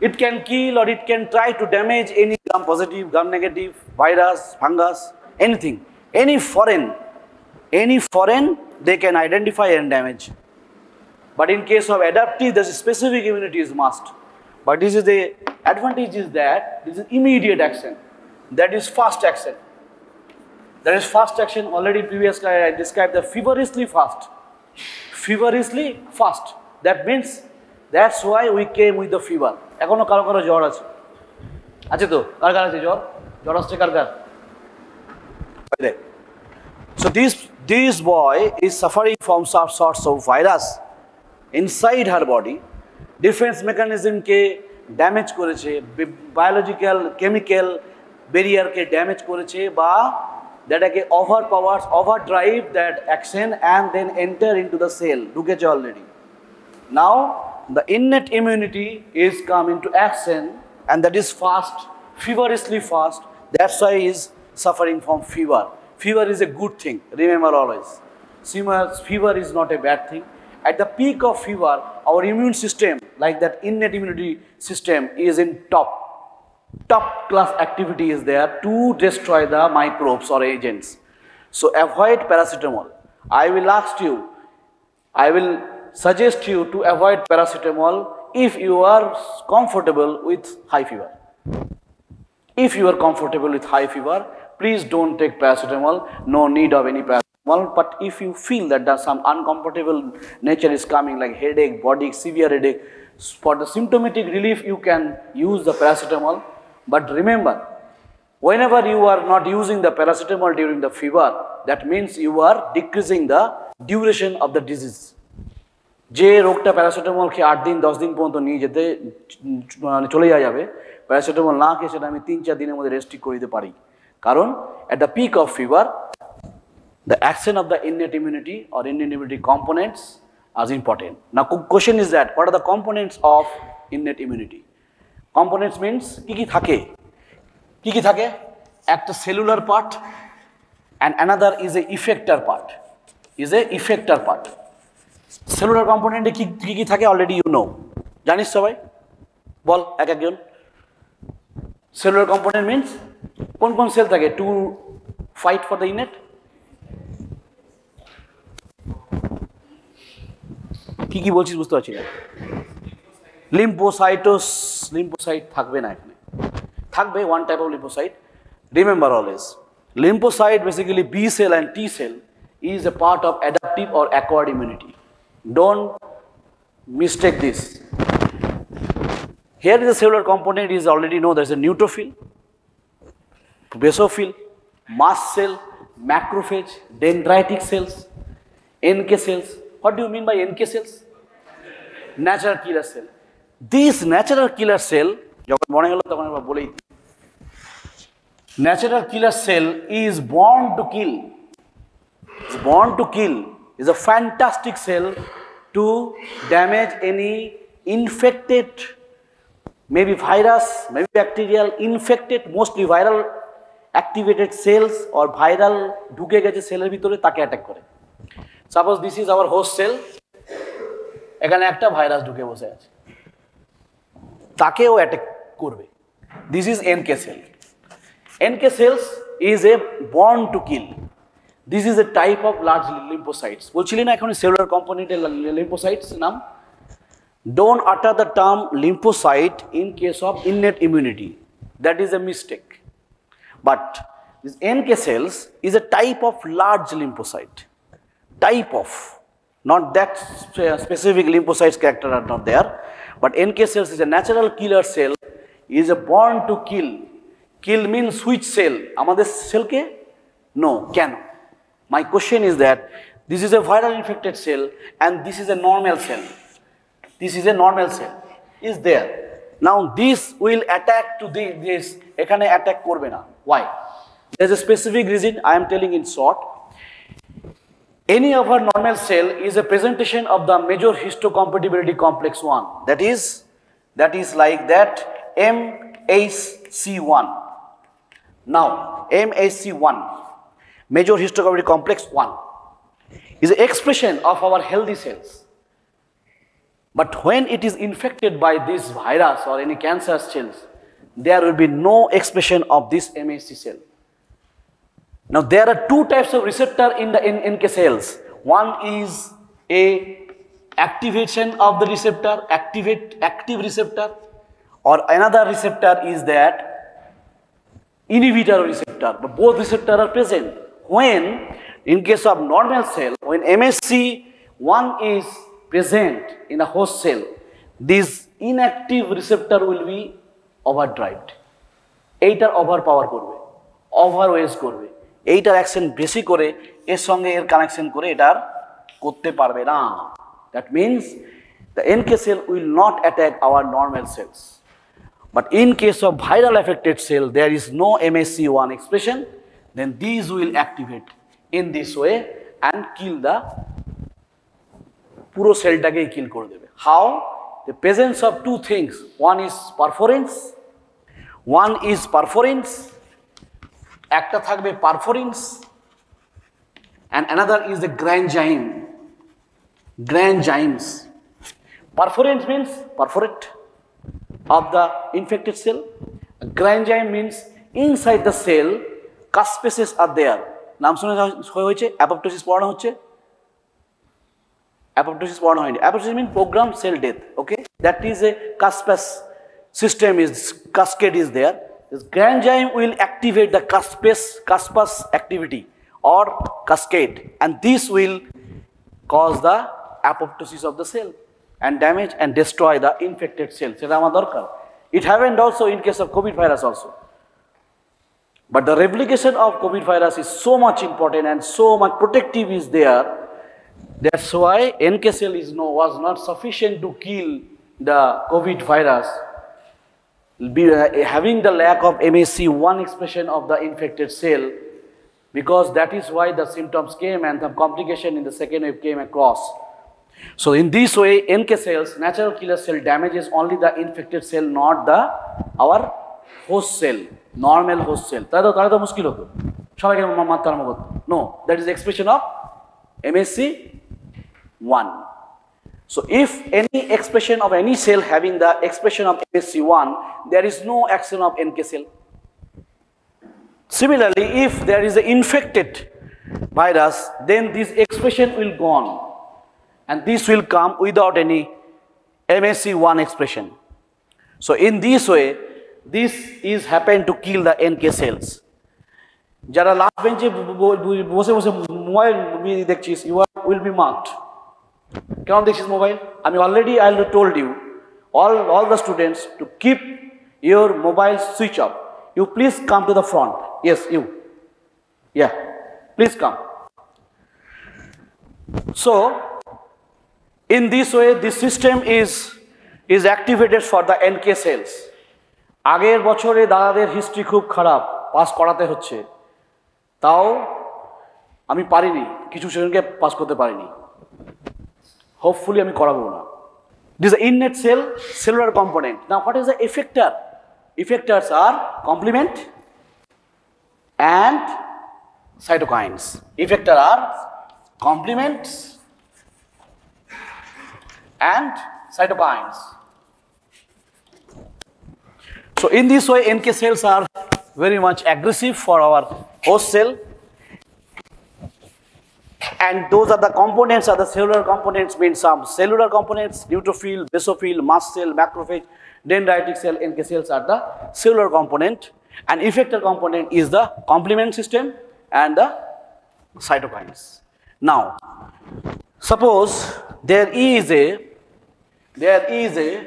It can kill or it can try to damage any gram positive, gram negative, virus, fungus, anything. Any foreign, any foreign they can identify and damage. But in case of adaptive, the specific immunity is must. But this is the advantage is that this is immediate action. That is fast action. There is fast action already previously I described the feverishly fast. Feverishly fast. That means that's why we came with the fever. এখনো কারো কারো জ্বর আছে আছে তো কার কার আছে জ্বর জ্বর আসছে কার কার So this this boy is suffering from some sorts of virus Inside her body defence মেকানিজমকে damage করেছে বায়োলজিক্যাল কেমিক্যাল ব্যারিয়ারকে ড্যামেজ করেছে বা দ্যাটাকে overpowers overdrive that action and then enter into the cell ঢুকেছে already now the innate immunity is come into action and that is fast feverishly fast. That's why is is suffering from fever is a good thing remember always simmer fever is not a bad thing. At the peak of fever, our immune system, like that innate immunity system, is in top. Top class activity is there to destroy the microbes or agents. So avoid paracetamol. I will ask you, I will suggest you to avoid paracetamol if you are comfortable with high fever. If you are comfortable with high fever, please don't take paracetamol, no need of any paracetamol. But if you feel that there's some uncomfortable nature is coming like headache, body, severe headache, for the symptomatic relief you can use the paracetamol. But remember, whenever you are not using the paracetamol during the fever, that means you are decreasing the duration of the disease. যে রোগটা paracetamol খেয়ে আট দিন দশ দিন পর্যন্ত নিয়ে যেতে মানে চলে যাবে প্যারাসিটামল না খেয়ে সেটা আমি তিন চার দিনের মধ্যে রেস্ট্রিক্ট করে দিতে পারি কারণ at the peak of fever the action of the innate immunity or innate immunity components is important. Now, question is that what are the components of innate immunity? Components means কি কি থাকে কি কি থাকে cellular part and another is a effector part is a effector part cellular কম্পোনেন্টে কি কি কি থাকে অলরেডি ইউ নো জানিস সবাই বল এক একজন সেলুলার কম্পোনেন্ট মিনস কোন কোন সেল থাকে টু ফাইট কি কি বলছিস বুঝতে পারছি না লিম্পোসাইটোস লিম্পোসাইট থাকবে না এখানে থাকবে one type of lymphocyte remember always lymphocyte basically B cell and T sell is a part of adaptive or acquired immunity. Don't mistake this. Here is a cellular component is already know there's a neutrophil, basophil, mast cell, macrophage, dendritic cells, NK cells. What do you mean by NK cells? Natural killer cell. This natural killer cell, যখন মনে হলো তখন আমরা বলেই natural killer cell is born to kill is born to kill is a fantastic cell to damage any infected maybe virus maybe bacterial infected mostly viral activated cells or viral ঢুকে গেছে সেলের ভিতরে তাকে অ্যাটাক করে suppose this is our host cell এখানে একটা virus ঢুকে বসে আছে। তাকেও অ্যাটাক করবে। This is NK cell NK cells is a born to kill this is a type of large lymphocytes বলছিলি না এখন সেলুলার কম্পোনেন্টের লিম্পোসাইটস নাম? Don't utter the term lymphocyte in case of innate immunity that is a mistake but this NK cells is a type of large lymphocyte. Type of, not that specific lymphocytes character are not there, but NK cells is a natural killer cell, is a born to kill. Kill means which cell? আমাদের সেলকে No, কেন? My question is that this is a viral infected cell and this is a normal cell. This is a normal cell. Is there. Now this will attack to the, this. এখানে attack করবে না. Why? There's a specific reason I am telling in short. Any of our normal cell is a presentation of the major histocompatibility complex 1. That is, that is like that MHC1. Now, MHC1, major histocompatibility complex 1, is an expression of our healthy cells. But when it is infected by this virus or any cancer cells, there will be no expression of this MHC cell. Now there are two types of receptor in the NK cells. One is a activation of the receptor, activate active receptor or another receptor is that inhibitor receptor. But both receptor are present. When in case of normal cell, when MHC one is present in a host cell, this inactive receptor will be overdrived. either overpower করবে ওভারওয়েজ এইটার action বেশি করে এর সঙ্গে এর connection করে এটার করতে পারবে না। That means the NK cell will not attack our normal cells But in case of viral affected cell, there is no MSC1 expression, then these will activate in this way and kill the পুরো সেলটাকেই kill করে দেবে। How the presence of two things one is perforins one is perforins একটা থাকবে perforins and another is a granzyme granzymes perforins means perforate the infected cell granzyme means inside the cell caspases are there. নাম শুনে হয়েছে apoptosis পড়ানো হচ্ছে। Apoptosis পড়ানো হয়নি। Apoptosis mean program cell death okay that is a caspase system is cascade is there This granzyme will activate the caspase, caspase activity or cascade and this will cause the apoptosis of the cell and damage and destroy the infected cell. It happened also in case of COVID virus also. But the replication of COVID virus is so much important and so much protective is there. That's why NK cell is no, was not sufficient to kill the COVID virus. Be, uh, having the lack of MSC1 expression of the infected cell, because that is why the symptoms came and the complication in the second wave came across. So in this way, NK cells, natural killer cell damages only the infected cell, not the our host cell, normal host cell. তাহলে তো তাহলে তো মুশকিল হতো সবাইকে মারতে আরম্ভ করতো no that is expression of MSC 1. So if any expression of any cell having the expression of MHC1, there is no action of NK cell. Similarly, if there is an infected virus, then this expression will gone. And this will come without any MHC1 expression. So in this way, this is happened to kill the NK cells. যারা last বেঞ্চে বসে will be marked. কেন দেখছিস mobile? আমি already I told you all all the students to keep your mobile switch off you please come to the front yes you yeah please come so in this way this system is is activated for the N K cells আগের বছরে দাদাদের history খুব খারাপ pass করাতে হচ্ছে। তাও আমি পারিনি, কিছু স্টুডেন্টকে পাস করতে পারিনি। হোপফুলি আমি করাবো না this innate sell cellular component না what is the এফেক্টার effectors are complement and cytokines effector are complements and cytokines so in this way nk cells are very much aggressive for our host cell and those are the components are the cellular components means some cellular components neutrophil basophil mast cell macrophage dendritic cell nk cells are the cellular component. And effector component is the complement system and the cytokines. Now suppose there is a there is a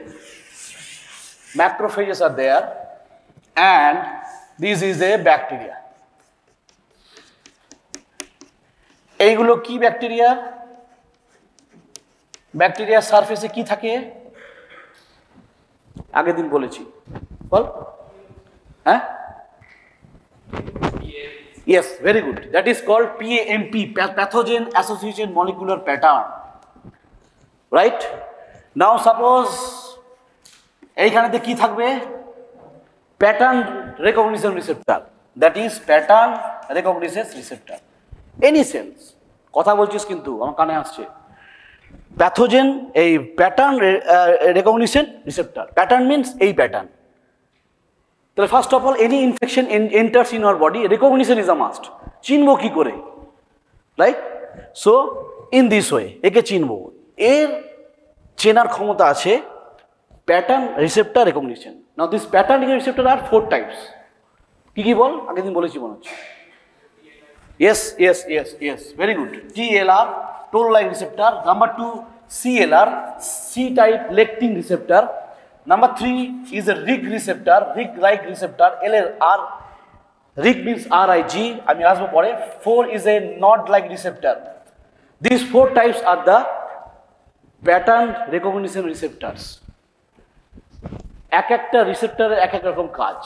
macrophages are there and this is a bacteria এইগুলো কি bacteria? ব্যাকটেরিয়ার সারফেসে কি থাকে? আগের দিন বলেছি। বল। হ্যাঁ? Yes, very good. That is called PAMP, pathogen association molecular pattern right now suppose এইখানেতে কি থাকবে? Pattern recognition receptor that is pattern recognition receptor any cells কথা বলছিস কিন্তু, আমার কানে আসছে। প্যাথোজেন এই pattern recognition receptor pattern means এই প্যাটার্ন তাহলে first of all any infection enters in our body recognition is a must চিনবো কি করে? Right so in this way একে চিনবো। এর চেনার ক্ষমতা আছে pattern receptor recognition now this pattern receptor are four types কী কী বল? আগের দিন বলেছি মনে হচ্ছে। Yes, yes, yes, yes. Very good. TLR, toll-like receptor. Number two, CLR, C-type lectin receptor. Number three is a RIG receptor, RIG-like receptor, LLR. RIG means RIG. I mean, as পরে Four is a NOD-like receptor. These four types are the pattern recognition receptors. এক একটা রিসেপ্টরের এক এক রকম কাজ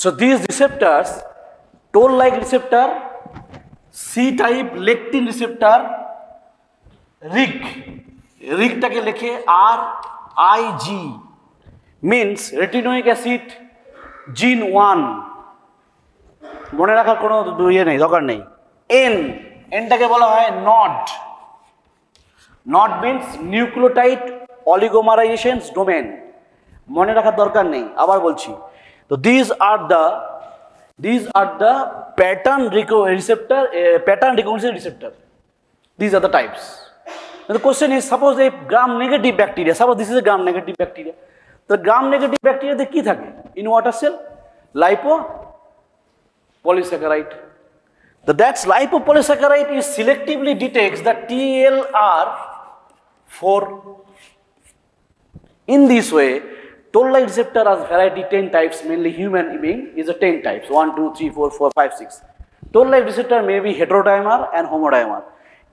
So these receptors toll like receptor, C type lectin receptor, RIG. রিগটাকে লেখে R I G. Means retinoic acid gene one. মনে রাখার কোনো ইয়ে নেই দরকার নেই। এন এনটাকে বলা হয় NOD. NOD means nucleotide oligomerizations domain. মনে রাখার দরকার নেই আবার বলছি। তো these are the These are the pattern receptor, uh, pattern recognition receptor. These are the types. Now the question is, suppose a gram-negative bacteria, suppose this is a gram-negative bacteria. The gram-negative bacteria, they ki thake? In water cell, lipopolysaccharide. The, that's lipopolysaccharide is selectively detects the TLR4. In this way, toll-like receptor has variety 10 types, mainly human being is a 10 types, 1, 2, 3, 4, 4, 5, 6. Toll-like receptor may be heterodimer and homodimer.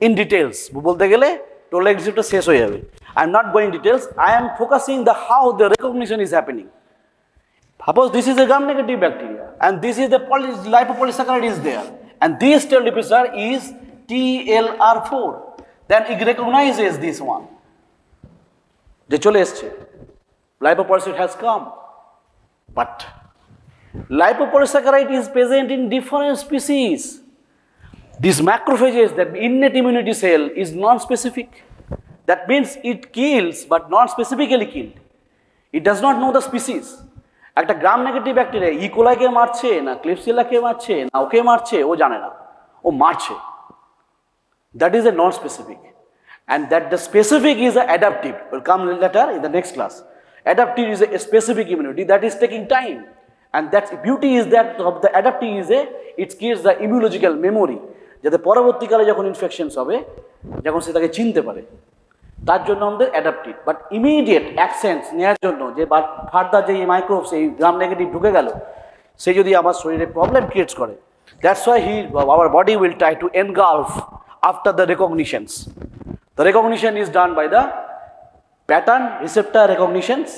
In details, বলতে গেলে toll-like receptor শেষ হয়ে যাবে। I am not going details, I am focusing the how the recognition is happening. Suppose this is a gram-negative bacteria and this is the poly, lipopolysaccharide is there and this tail receptor is TLR4. Then it recognizes this one. যে চলে এসছে lipopolysaccharide has come but lipopolysaccharide is present in different species these macrophages that innate immunity cell is non-specific that means it kills but non-specifically killed it does not know the species একটা gram negative bacteria ইকোলাইকে মারছে না ক্লিপসিলাকে মারছে না ওকে মারছে ও জানে না ও মারছে that is a non-specific and that the specific is a adaptive will come later in the next class Adaptive is a specific immunity that is taking time. And that beauty is that of the adaptive is a, it gives the immunological memory. যাতে পরবর্তীকালে যখন infections হবে, যখন সে তাকে চিনতে পারে, তার জন্য আমাদের অ্যাডাপ্টিভ বাট ইমিডিয়েট অ্যাকসেন্স নেওয়ার জন্য যে ফার্দার যে মাইক্রোবস এই গ্রাম নেগেটিভ ঢুকে গেল, সে যদি আমার শরীরে প্রবলেম ক্রিয়েটস করে that's why he our body will try to engulf after the recognitions the recognition is done by the pattern receptor recognitions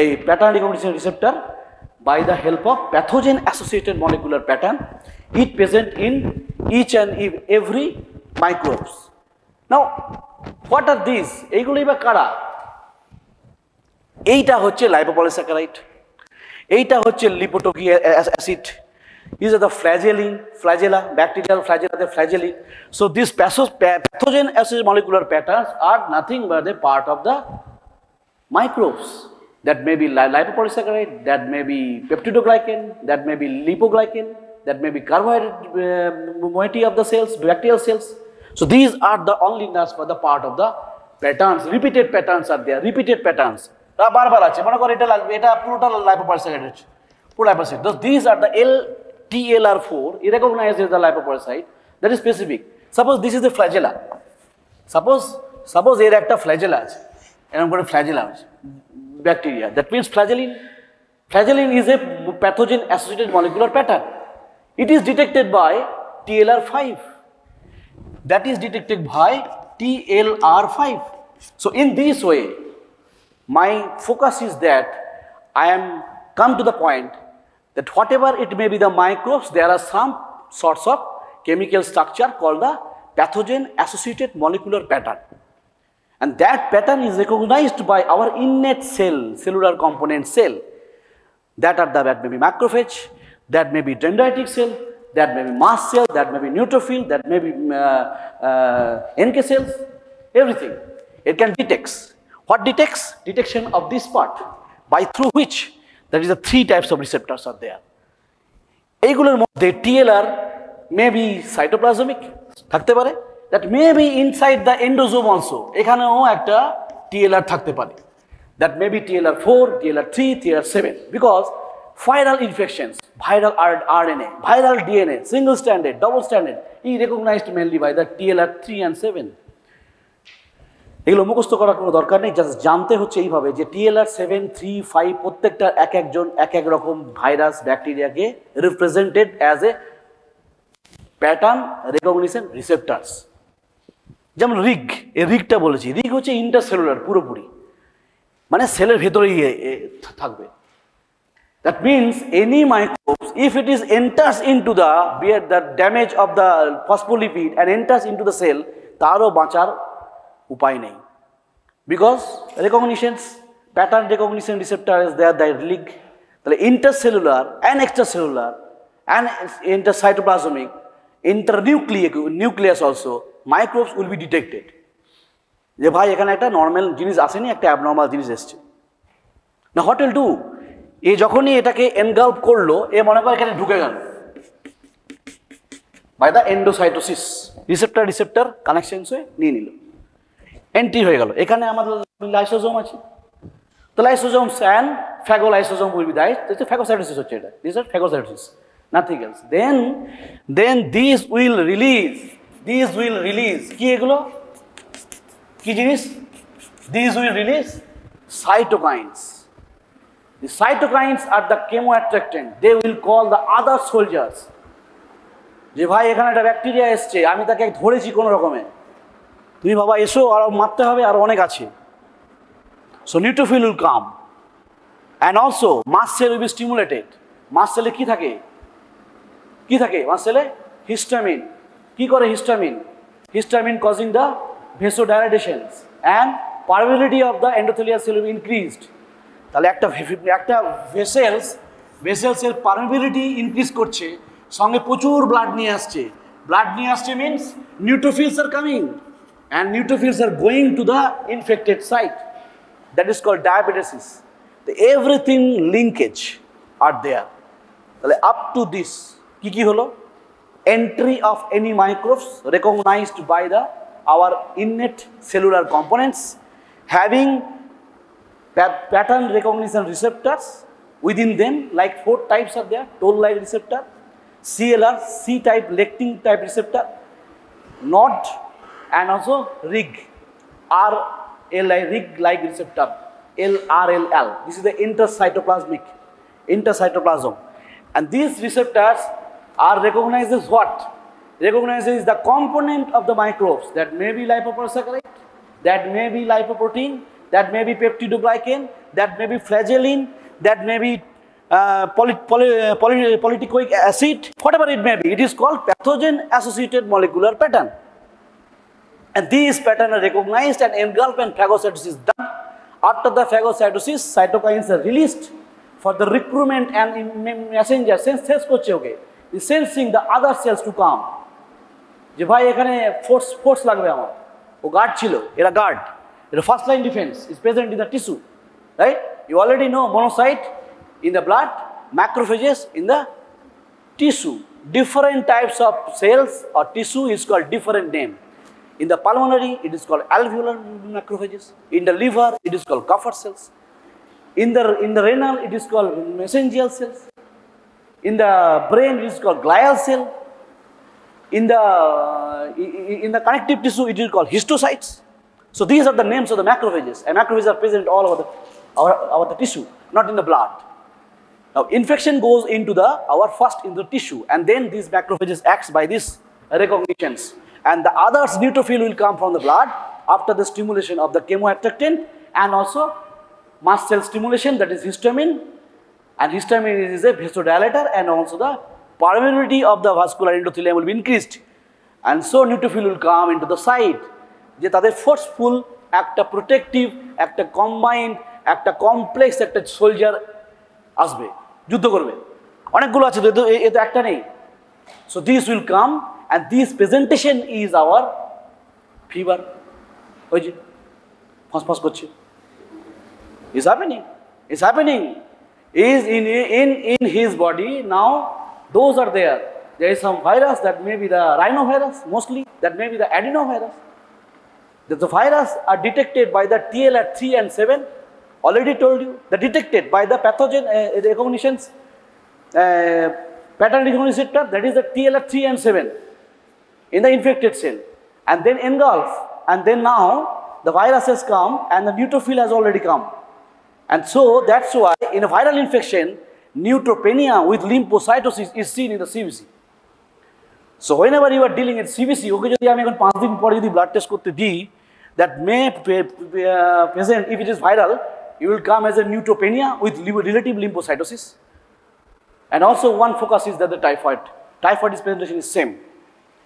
এই pattern recognition receptor by the help of pathogen associated molecular pattern it present in each and ev every microbes now what are this এইগুলোই বা কারা? এইটা হচ্ছে lipopolysaccharide এইটা হচ্ছে lipoteichoic acid is are the flagellin flagella bacterial flagella the flagellin so this PAMPs pathogen associated molecular pattern are nothing বা the part of the microbes. That may be li- lipopolysaccharide, that may be peptidoglycan, that may be lipoglycan, that may be carbohydrate uh, moiety of the cells, bacterial cells. So these are the only nuts for the part of the patterns. Repeated patterns are there, repeated patterns. তা বারবার আছে মনে করো এটা লাগবে এটা পুরোটা লাইপোপলিসাকারাইড হচ্ছে পুরো লাইপোসাইড these are the L TLR4 it recognizes the lipopolysaccharide that is specific suppose this is the flagella suppose suppose এর একটা flagella আছে and I'm going to flagellate bacteria. That means flagellin. Flagellin is a pathogen associated molecular pattern. It is detected by TLR5. That is detected by TLR5. So in this way, my focus is that I am come to the point that whatever it may be the microbes, there are some sorts of chemical structure called the pathogen associated molecular pattern. And that pattern is recognized by our innate cell, cellular component cell. That are the, that may be macrophage, that may be dendritic cell, that may be mast cell, that may be neutrophil, that may be uh, uh, NK cells, everything. It can detects. What detects? Detection of this part, by through which that is the three types of receptors are there. এইগুলোর মধ্যে TLR may be cytoplasmic থাকতে পারে that may be inside the endosome also এখানেও একটা TLR থাকতে পারে। That may be TLR four TLR three TLR seven because viral infections, viral RNA, viral DNA, single stranded, double stranded, is recognized mainly by the TLR3 and 7. এগুলো মুখস্থ করার কোনো দরকার নেই জাস্ট জানতে হচ্ছে এইভাবে যে টিএলআর সেভেন থ্রি ফাইভ প্রত্যেকটা এক একজন এক এক রকম virus ব্যাকটেরিয়াকে represented as a pattern recognition receptors যেমন রিগ, এই রিগটা বলেছি। রিগ হচ্ছে ইন্টারসেলুলার পুরোপুরি। মানে সেলের ভেতরেই থাকবে। That means any microbes if it is enters to the bear the damage of the phospholipid and enters into the cell তারও বাঁচার উপায় নেই। Because recognitions pattern recognition receptor is there the league তাহলে intercellular and extracellular and intercytoplasmic nucleus also microbes will be detected যে ভাই, এখানে একটা normal জিনিস আসেনি, একটা অ্যাবনর্মাল জিনিস এসছে। না হোটেল টু এ যখনই এটাকে এনগাল্প করল, এ মনে করে এখানে ঢুকে গেল। By the endocytosis receptor receptor connections হয়ে নিয়ে নিল। এন্ট্রি হয়ে গেল। এখানে আমাদের লাইসোজোম আছে। তো lysosomes and phagolysosome will be diet হচ্ছে ফ্যাগোসাইটোসিস হচ্ছে এটা। This are phagocytosis nothing else then then this will release this will release কি এগুলো? কি জিনিস? This will release cytokines The cytokines are the chemoattractant. They will call the other soldiers. যে ভাই, এখানে একটা ব্যাকটেরিয়া এসছে, আমি তাকে ধরেছি কোনো রকমে। তুমি বাবা, এসো, আরও মারতে হবে, আর অনেক আছে। So neutrophil will come and also mast cell will be stimulated mast সেলে কি থাকে? কী থাকে? মাস সেলে হিস্টামিন কি করে histamine histamine causing the vaso vasodilatations and permeability of the endothelial cell increased তাহলে একটা একটা ভেসেলস ভেসেলসের পারমিবিলিটি ইনক্রিজ করছে, সঙ্গে প্রচুর ব্লাড নিয়ে আসছে। ব্লাড নিয়ে আসছে means neutrophils are coming and neutrophils are going to the infected site that is called diabetes everything linkage are there তাহলে আপ টু দিস কি কি হলো? Entry of any microbes recognized by the our innate cellular components having pattern recognition receptors within them like four types are there toll-like receptor CLR C-type lectin type receptor NOD and also RIG RLI RIG like receptor LRLL this is the intercytoplasmic intercytoplasm. And these receptors are recognized as what recognizes the component of the microbes that may be lipopolysaccharide that may be lipoprotein that may be peptidoglycan, that may be flagellin, that may be uh, poly, poly, uh, poly, polyticoic acid, whatever it may be. It is called pathogen associated molecular pattern. And these patterns are recognized and engulfed when phagocytosis is done. After the phagocytosis, cytokines are released for the recruitment and messenger sense sense করছে ওকে sensing the other cells to come যে ভাই এখানে force force লাগবে আমার ও guard ছিল এরা guard the first line defense is present in the tissue, right? You already know monocyte in the blood, macrophages in the tissue. Different types of cells or tissue is called different name. In the pulmonary, it is called alveolar macrophages. In the liver, it is called Kupffer cells. In the, in the renal, it is called mesangial cells. In the brain, it is called glial cell. In the, in the connective tissue, it is called histiocytes. So these are the names of the macrophages, and macrophages are present all over the, our, our the tissue, not in the blood. Now infection goes into the our first in the tissue, and then these macrophages acts by these recognitions, and the others neutrophil will come from the blood after the stimulation of the chemoattractant and also mast cell stimulation that is histamine, and histamine is a vasodilator, and also the permeability of the vascular endothelium will be increased, and so neutrophil will come into the site. যে তাদের forceful একটা protective একটা combined একটা complex একটা soldier আসবে যুদ্ধ করবে অনেকগুলো আছে তো এ তো একটা নেই so this will come and this presentation is our fever ওই যে ফসফস করছে is happening is happening is in, in, in his body. Now, those are there. There is some virus that may be the rhinovirus mostly, that may be the adenovirus. The, the virus are detected by the TLR 3 and 7, already told you. They're detected by the pathogen uh, recognitions, uh, pattern recognition receptor, that is the tl3 and 7 in the infected cell. And then engulf. And then now the virus has come and the neutrophil has already come. And so that's why in a viral infection, neutropenia with lymphocytosis is seen in the CBC. So whenever you are dealing with CBC, okay যদি আমি এখন পাঁচ দিন পরে যদি blood that may uh, present, if it is viral, it will come as a neutropenia with relative lymphocytosis. And also one focus is that the typhoid. Typhoid presentation is same.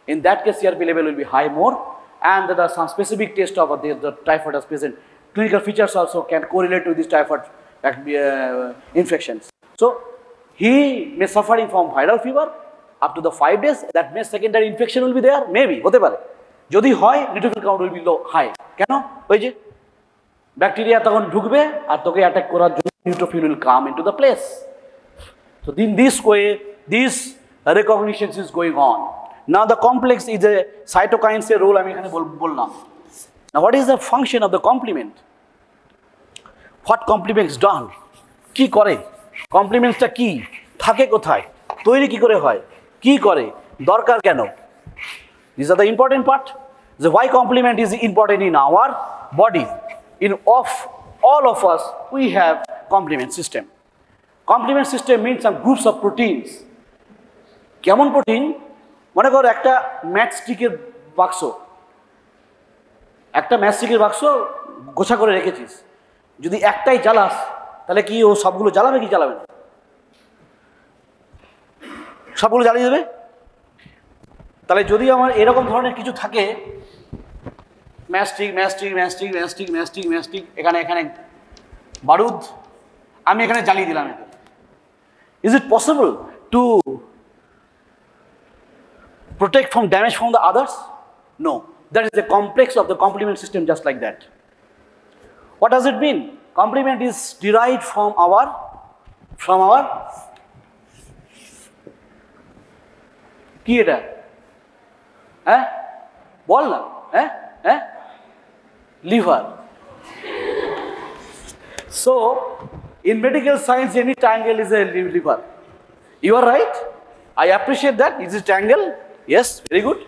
In that case, CRP level will be high more and there are some specific test of the, the typhoid is present Clinical features also can correlate with this typhoid uh, infections. So he may suffering from viral fever up to the five days. That may secondary infection will be there, maybe. হতে পারে যদি হয় neutrophil count will be low high কেন ওই যে bacteria তখন ঢুকবে আর তোকে অ্যাটাক করার neutrophil will come in to the So in this way, this recognition is going on. Now the complex is a cytokines এর role আমি এখানে বল- বললাম। Now what is the function of the complement? What complements done? কি করে? কমপ্লিমেন্টসটা কি? থাকে কোথায়? তৈরি কি করে হয়? কি করে? দরকার কেন? These are the important part. The why complement is important in our body. In of all of us, we have complement system. Complement system means some groups of proteins কেমন প্রোটিন মনে করো একটা ম্যাচস্টিকের বাক্স একটা ম্যাচস্টিকের বাক্স গোছা করে রেখেছিস যদি একটাই জ্বালাস, তাহলে কি ও সবগুলো জ্বালাবে কি জ্বালাবে না সবগুলো জ্বালিয়ে দেবে তাহলে যদি আমার এরকম ধরনের কিছু থাকে ম্যাস্টিক ম্যাস্টিক ম্যাস্টিক ম্যাস্টিক ম্যাস্টিক ম্যাস্টিক এখানে এখানে, বারুদ, আমি এখানে জ্বালিয়ে দিলাম এটা is it possible to protect from damage from the others? No. That is the complex of the complement system just like that. What does it mean? Complement is derived from our from our কি এটা হ্যাঁ বল না হ্যাঁ হ্যাঁ liver So, in medical science, any triangle is a li- liver. You are right. I appreciate that. Is it triangle? Yes, very good.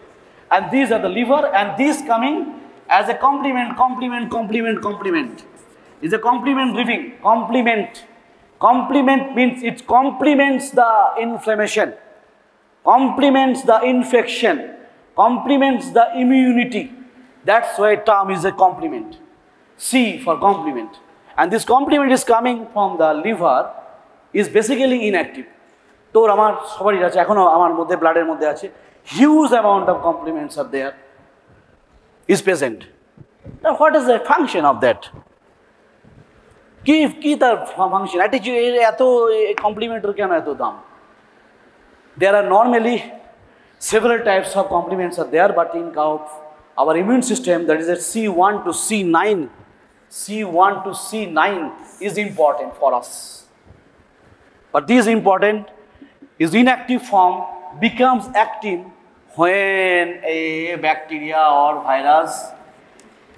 And these are the liver, and these coming as a complement, complement, complement, complement. Is a complement living. Complement. Complement means it complements the inflammation, complements the infection, complements the immunity. That's why term is a complement. C for complement. And this complement is coming from the liver is basically inactive. তোর আমার সবারই আছে এখনো আমার মধ্যে ব্লাডের মধ্যে আছে huge amount of compliments R there is present what is the function of that কি কি তার ফাংশন অ্যাটিচিউড এত কমপ্লিমেন্টের কেন এত দাম there are normally several types of complements are there but in cow- our immune system that is a c1 to c9 c1 to c9 is important for us but this important is inactive form becomes active when এই bacteria or virus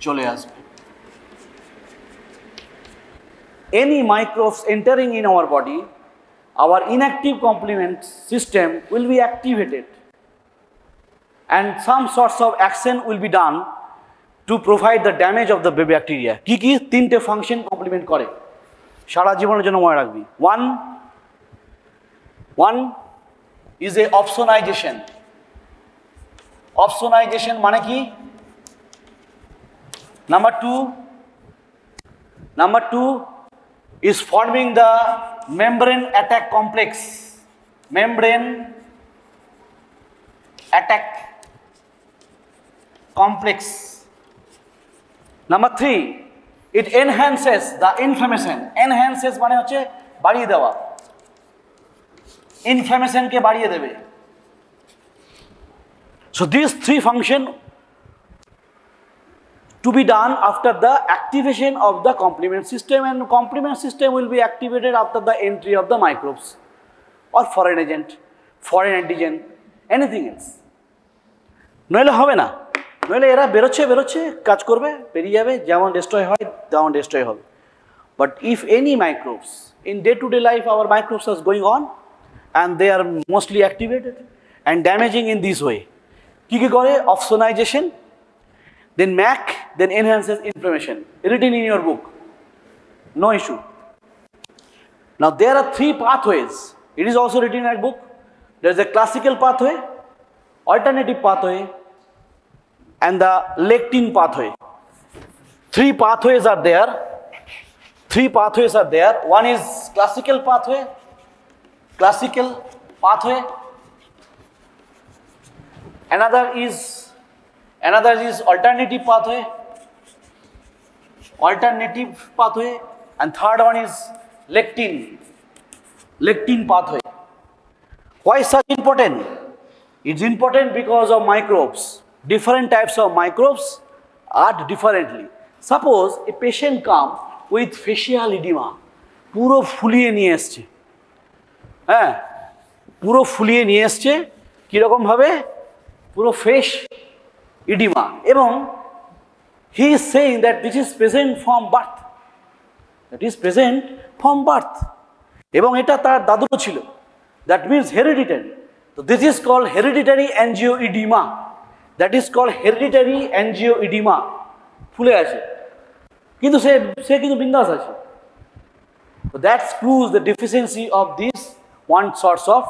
চলে আসবে। Any microbes entering in our body our inactive complement system will be activated and some sorts of action will be done to provide the damage of the bacteria কী কী? তিনটে function complement করে। সারা জীবনের জন্য মনে রাখবি। One one is a opsonization অপশনাইজেশন মানে কি number two Number two is forming the membrane attack complex. Membrane attack complex. Number three, it enhances the inflammation. Enhances মানে হচ্ছে বাড়িয়ে দেওয়া ইনফ্লামেশনকে বাড়িয়ে দেবে So these three function to be done after the activation of the complement system and complement system will be activated after the entry of the microbes or foreign agent, foreign antigen, anything else. নইলে হবে না নইলে এরা বেরোচ্ছে বেরোচ্ছে কাজ করবে বেরিয়ে যাবে যেমন ডিস্ট্রয় হয় তেমন ডিস্ট্রয় হবে but if any microbes in day to day life hour microbes are going on and they R mostly activated and damaging in this way কী কী করে অপশনাইজেশন then MAC then enhances inflammation. Written in your book. No issue. Now there are three pathways. It is also written in that book. There is a classical pathway, alternative pathway, and the lectin pathway. Three pathways are there. Three pathways are there. One is classical pathway, classical pathway. Another is Another is alternative pathway, alternative pathway, and third one is lectin, lectin pathway. Why such important? It's important because of microbes. different types of microbes act differently. Suppose a patient come with facial edema, পুরো ফুলিয়ে নিয়ে এসছে হ্যাঁ পুরো ফুলিয়ে নিয়ে এসছে কীরকমভাবে পুরো ফ্রেশ ইডিমা এবং he is saying that this is present from birth that is present from birth এবং এটা তার দাদুরও ছিল। দ্যাট মিনস হেরিডিটারি তো this is call hereditary angioedema that is call hereditary angioedema ফুলে আছে। কিন্তু সে সে কিন্তু বিন্দাস আছে। তো that that the deficiency of this one one of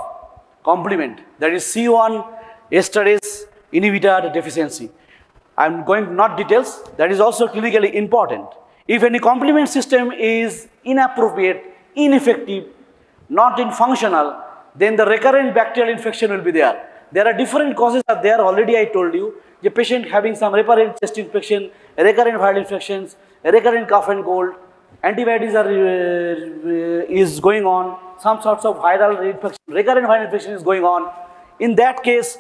complement that is C C1 esterase inhibitor deficiency. I'm going not details. That is also clinically important. If any complement system is inappropriate, ineffective, not in functional, then the recurrent bacterial infection will be there. There are different causes are there already I told you. The patient having some recurrent chest infection, recurrent viral infections, recurrent cough and cold, antibiotics are uh, is going on, some sorts of viral infection, recurrent viral infection is going on. In that case,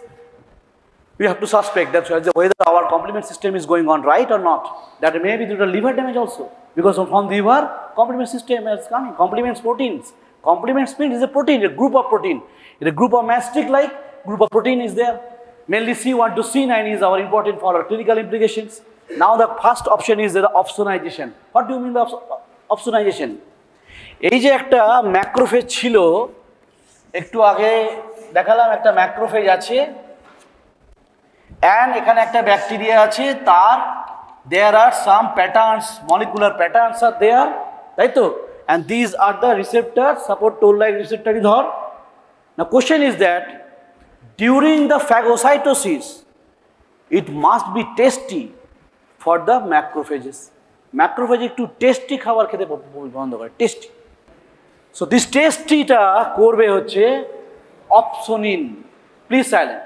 we have to suspect that whether our complement system is going on right or not. That may be due to liver damage also. Because from the liver, complement system is coming, complements proteins. Complement means is a protein, a group of protein. In a group of mastic-like, group of protein is there. Mainly C1 to C9 is our important for our clinical implications. Now the first option is the opsonization. What do you mean by opsonization? এই যে একটা macrophage ছিল একটু আগে দেখালাম একটা macrophage আছে and এখানে একটা ব্যাকটেরিয়া আছে, তার there are some patterns molecular patterns are there তাই তো? And these are the receptor support toll like রিসেপ্টারই ধর। না question is that during the phagocytosis it must be tasty for the macrophages macrophage একটু tasty খাবার খেতে বন্ধ করে tasty so this টেস্টিটা করবে হচ্ছে opsonin please silent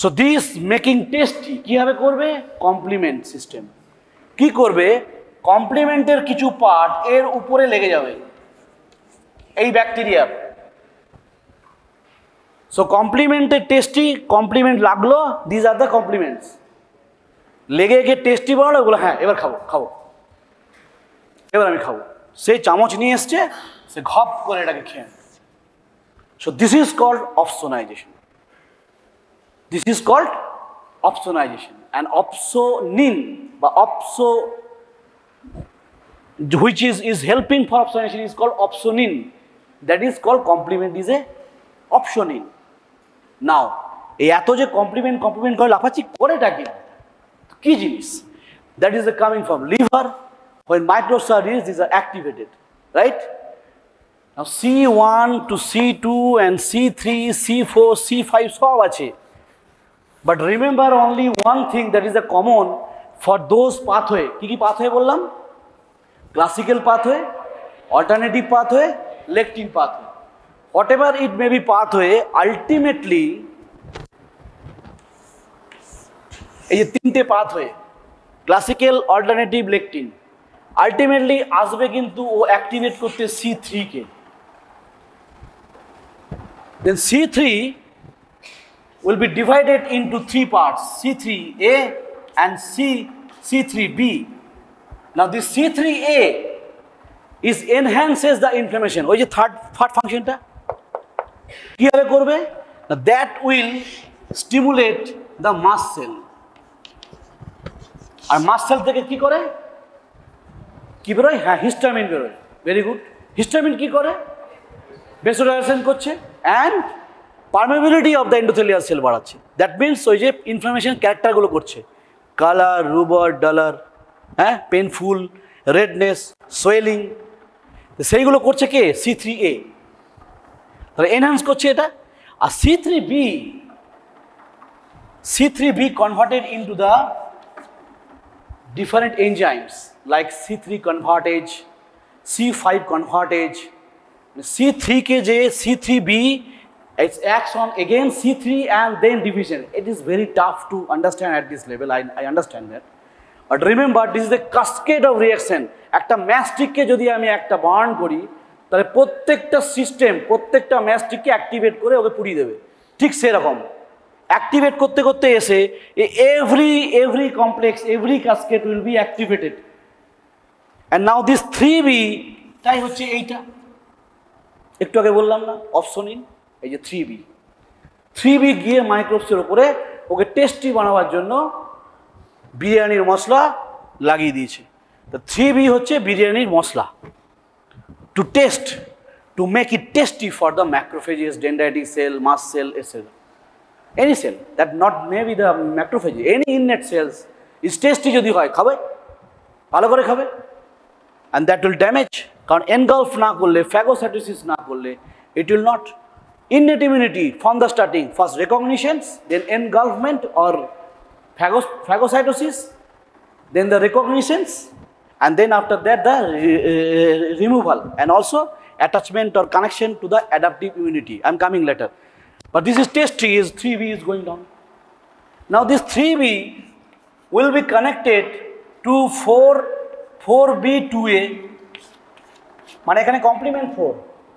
so this making tasty কীভাবে করবে? কমপ্লিমেন্ট সিস্টেম কি করবে? কমপ্লিমেন্টের কিছু পার্ট এর উপরে লেগে যাবে। এই ব্যাকটেরিয়া সো কমপ্লিমেন্টের টেস্টি কমপ্লিমেন্ট লাগল দিজ আর দ্য কমপ্লিমেন্টস লেগে গিয়ে টেস্টি বানালো ওগুলো হ্যাঁ এবার খাব খাব। এবার আমি খাব। সেই চামচ নিয়ে এসছে, সে ঘপ করে এটাকে খেয়ে so this is called opsonization This is called opsonization. And opsonin, বা opso, which is, is helping for opsonization is called opsonin. That is called complement is a opsonin. Now, এই এত যে কমপ্লিমেন্ট কমপ্লিমেন্ট করে লাফাচ্ছি করেটা কি কি জিনিস that is coming from liver are released, these are activated, right? Now C1 to C2 and C3, C4, C5 সব আছে but remember only one thing that is a common for those pathway কী কী pathway বললাম? Classical pathway alternative pathway lectin pathway whatever it may be pathway ultimately এই যে তিনটে pathway classical alternative lectin ultimately আসবে কিন্তু ও অ্যাক্টিভেট করতে C থ্রিকে then C three will be divided into three parts C3A and C, C3B. Now, this C3A is enhances the inflammation. ওই যে third third ফাংশনটা কীভাবে করবে? That will stimulate the mast cell R mast cell থেকে কি করে? কি বেরোয়? হ্যাঁ হিস্টামিন বেরোয়। ভেরি গুড হিস্টামিন কি করে? ভেসোডাইলেশন করছে। And permeability of the endothelial cell বাড়াচ্ছে। দ্যাট মিনস ওই যে ইনফ্লামেশন ক্যারেক্টারগুলো করছে। কালার রুবার ডালার হ্যাঁ পেনফুল রেডনেস সোয়েলিং সেইগুলো করছে কে? সি থ্রি এ তাহলে এনহান্স করছে এটা। আর C three B C three B converted into the different enzymes like C different enzymes like C3 convertase, C5 convertase, C3 के जे C3B it acts on again C3 and then division. It is very tough to understand at this level. I, I understand that. But remember, this is a cascade of reaction. একটা ম্যাস্টিককে যদি আমি একটা burn করি তাহলে প্রত্যেকটা system প্রত্যেকটা ম্যাস্টিককে activate করে ওকে পুড়িয়ে দেবে ঠিক সেরকম অ্যাক্টিভেট করতে করতে এসে every every complex every cascade will be activated and now this three B তাই হচ্ছে এইটা একটু আগে বললাম না অপশন ইন এই যে থ্রি বি থ্রি বি গিয়ে মাইক্রোবসের ওপরে ওকে টেস্টি বানাবার জন্য বিরিয়ানির মশলা লাগিয়ে দিয়েছে। তো থ্রি বি হচ্ছে বিরিয়ানির মশলা। To test to make it tasty for the macrophages dendritic cell mast cell এসেল any cell that not may be the macrophage any innate cells is tasty যদি হয়, খাবে? ভালো করে খাবে। অ্যান্ড দ্যাট উইল ড্যামেজ কারণ engulf না করলে phagocytosis না করলে it will not innate immunity from the starting first recognitions then engulfment or phagos phagocytosis then the recognitions and then after that the re- uh, removal and also attachment or connection to the adaptive immunity i'm coming later but this is test tree is 3b is going down now this 3b will be connected to 4 4b 2a মানে এখানে complement four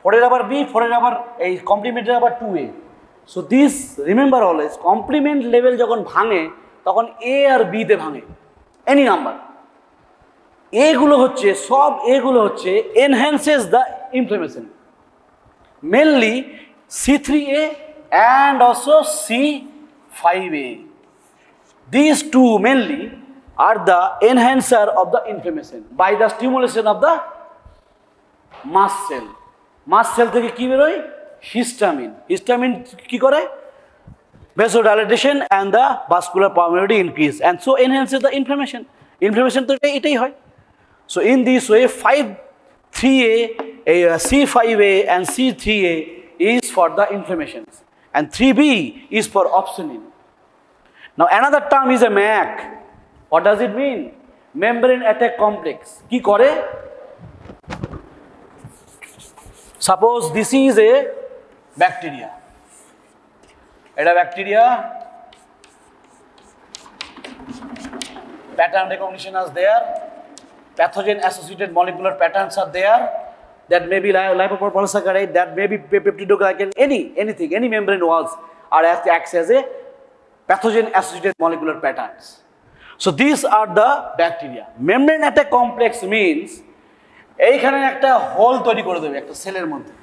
ফোরের আবার B ফোরের আবার এই কমপ্লিমেন্টের আবার to a so this remember always complement level যখন ভাঙে, তখন এ আর বিতে ভাঙে। এনি নাম্বার এগুলো হচ্ছে, সব এগুলো হচ্ছে enhances the inflammation mainly C three A and also C five A this two mainly are the enhancer of the inflammation by the stimulation of the mast cell. Mast cell থেকে কি বেরোয়? Histamine. Histamine কী করে? Vasodilatation and the vascular পাওয়ারিটি increase and so enhances the inflammation inflammation তো এটাই এটাই হয়। So in this way five three A C five A and C three A is for the inflammations and three B is for opsonin now another term is a MAC what does it mean membrane attack complex কি করে? Suppose this is a bacteria. At a bacteria, pattern recognition is there, pathogen associated molecular patterns are there, that may be lipopolysaccharide, that may be peptidoglycan, any, anything, any membrane walls are acts as a pathogen associated molecular patterns. So these are the bacteria. Membrane at a complex means এইখানে একটা hole তৈরি করে দেবে, একটা সেলের মধ্যে।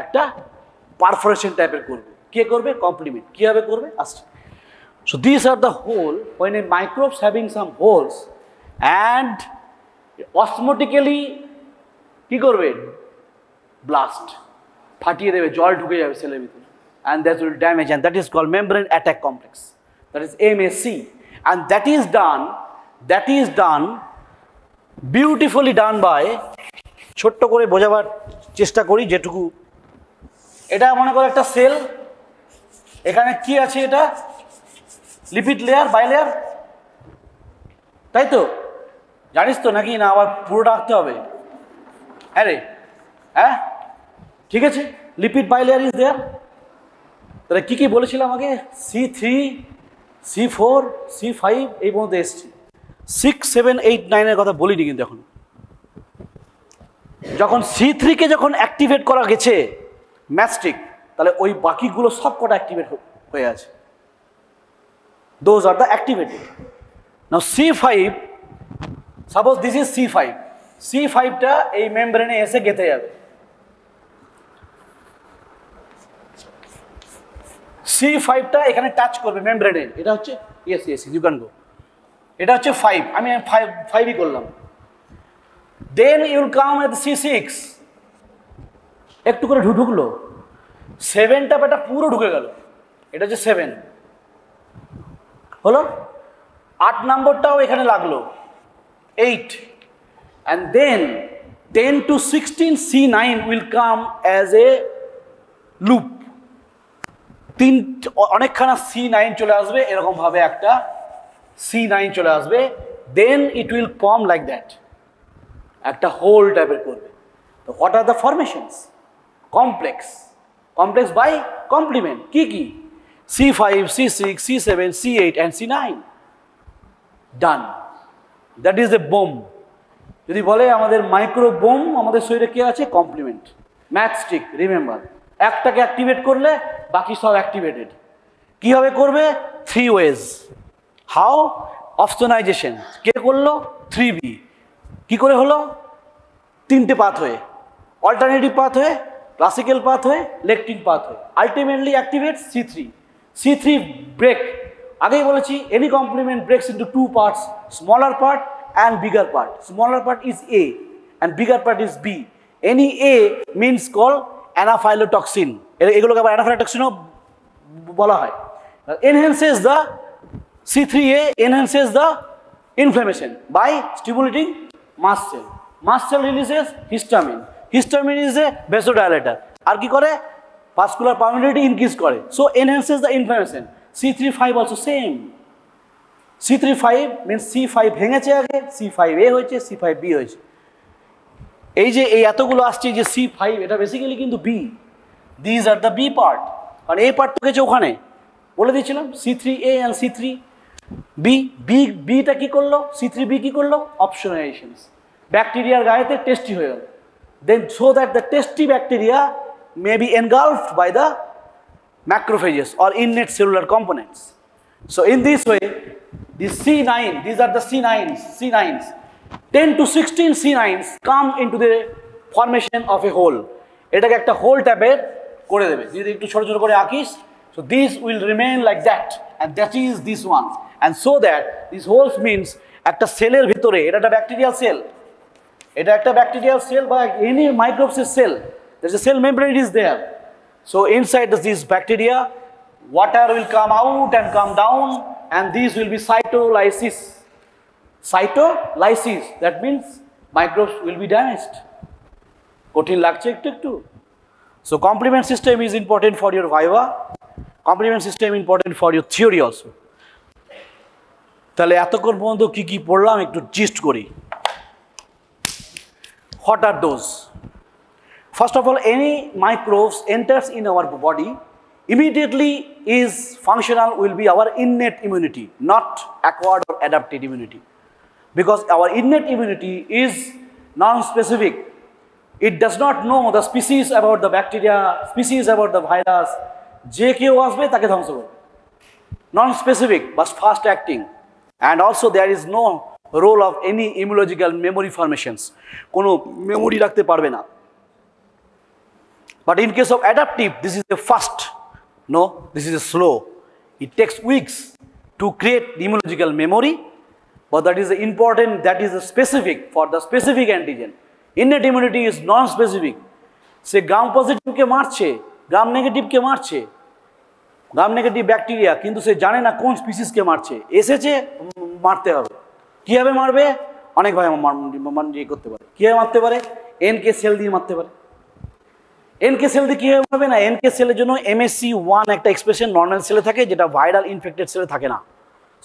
একটা perforation টাইপের করবে। কে করবে? কমপ্লিমেন্ট কীভাবে করবে? আসছে so this are the hole when a microbes having some holes and osmotically কী করবে? ব্লাস্ট ফাটিয়ে দেবে, জল ঢুকে যাবে সেলের ভিতরে। And that will damage and that is call membrane attack complex that is MAC and that is done, that is done beautifully done by ছোট্ট করে বোঝাবার চেষ্টা করি যেটুকু। এটা মনে করো একটা সেল এখানে কি আছে এটা? লিপিড লেয়ার বাই লেয়ার তাই তো? জানিস তো নাকি না? আবার পুরোটা আঁকতে হবে। হ্যাঁ রে। হ্যাঁ? ঠিক আছে। Lipid bilayer is there তাহলে কী কী বলেছিলাম আগে? C three C four C five এই পর্যন্ত এসছি। সিক্স সেভেন এইট নাইনের কথা বলিনি কিন্তু এখন। যখন সি থ্রিকে যখন অ্যাক্টিভেট করা গেছে ম্যাস্টিক তাহলে ওই বাকিগুলো সব কটা অ্যাক্টিভেট হয়ে আছে। দোজ আর দ্য অ্যাক্টিভেটেড না C five suppose this is C five C ফাইভটা এই মেমব্রেনে এসে গেঁথে যাবে। সি ফাইভটা এখানে টাচ করবে মেমব্রেনে এটা হচ্ছে yes yes you can go এটা হচ্ছে ফাইভ আমি ফাইভ ফাইভই করলাম। দেন ইউল কাম এট সি সিক্স একটু করে ঢুকলো। সেভেনটা বেটা পুরো ঢুকে গেল। এটা হচ্ছে সেভেন হলো? আট নম্বরটাও এখানে লাগল। Eight and then ten to sixteen C nine will come as a loop তিন, অনেকখানা সি নাইন চলে আসবে, এরকমভাবে একটা সি নাইন চলে আসবে then it will form like that একটা হোল টাইপের করবে। তো what are the formations complex complex by complement কি কি? C five C six C seven C eight and C nine done that is a bomb যদি বলে আমাদের micro bomb আমাদের শরীরে কে আছে? কমপ্লিমেন্ট ম্যাথস্টিক রিমেম্বার একটাকে অ্যাক্টিভেট করলে বাকি সব অ্যাক্টিভেটেড কীভাবে করবে? থ্রি ওয়েজ হাউ অপশনাইজেশন কে করল? থ্রি বি কী করে হলো? তিনটে পাথ হয়ে অল্টারনেটিভ পাথ হয়ে ক্লাসিক্যাল পাথ হয়ে লেকটিন পাথ হয়ে ultimately activate C three C three break আগেই বলেছি any complement breaks into two parts smaller part and bigger part smaller part is A and bigger part is B any A means call anaphylatoxin. এগুলোকে আবার অ্যানাফাইলোটক্সিনও বলা হয়। Enhances the C three A enhances the inflammation by stimulating mast cell mast cell releases histamine histamine is a vasodilator আর কি করে? Vascular permittivity increase করে। So enhances the inflammation C three five also same C three five means C five ভেঙেছে আগে C five এ হয়েছে C five B হয়েছে। এই যে এই এতগুলো আসছে যে সি ফাইভ এটা বেসিক্যালি কিন্তু B these are the B part কারণ এই পার্ট তো গেছে ওখানে। বলে দিয়েছিলাম C three A and C three B B beta কী করল? সি থ্রি বি কী করল? অপশনাইজেশনস ব্যাকটেরিয়ার গায়েতে টেস্টি হয়ে গেল। Then so that the tasty bacteria may be engulfed by the macrophages or innate cellular components. So in this way, these C9, these are the C9s, C9s, 10 to 16 C9s come into the formation of a hole. এটাকে একটা whole ট্যাপের করে দেবে যদি একটু ছোট ছোট করে আঁকিস so these will remain like that and that is this one and so that these holes means একটা সেলের ভিতরে এটা একটা ব্যাকটেরিয়াল সেল এটা একটা ব্যাকটেরিয়াল সেল বা any মাইক্রোবসের cell a cell membrane is there so inside this bacteria water will come out and come down and these will be cytolysis cytolysis that means microbes will be damaged কঠিন লাগছে একটু একটু so complement system is important for your viva complement system important for your theory also তাহলে এতক্ষণ পর্যন্ত কি কি পড়লাম একটু জিস্ট করি what are those First of all, any microbes enters in our body, immediately is functional will be our innate immunity, not acquired or adapted immunity. Because our innate immunity is non-specific. It does not know the species about the bacteria, species about the virus. যে কেউ আসবে তাকে ধ্বংস করবে non specific but fast acting and also there is no role of any ইমোলজিক্যাল memory formations কোনো memory রাখতে পারবে না But in case of adaptive, this is the fast. No, this is a slow. It takes weeks to create the immunological memory, but that is important, that is specific for the specific antigen. Innate immunity is non-specific. সে গ্রাম পজিটিভকে মারছে গ্রাম নেগেটিভকে মারছে gram negative bacteria কিন্তু সে জানে না কোন স্পিসিসকে মারছে। এসেছে মারতে হবে। কীভাবে মারবে? অনেকভাবে ইয়ে করতে পারে। কীভাবে মারতে পারে? এনকে সেল দিয়ে মারতে পারে। এনকে সেল দিয়ে কীভাবে হবে না? এনকে সেলের জন্য এমএসসি ওয়ান একটা এক্সপ্রেশন নর্মাল সেলে থাকে যেটা ভাইরাল ইনফেক্টেড সেলে থাকে না।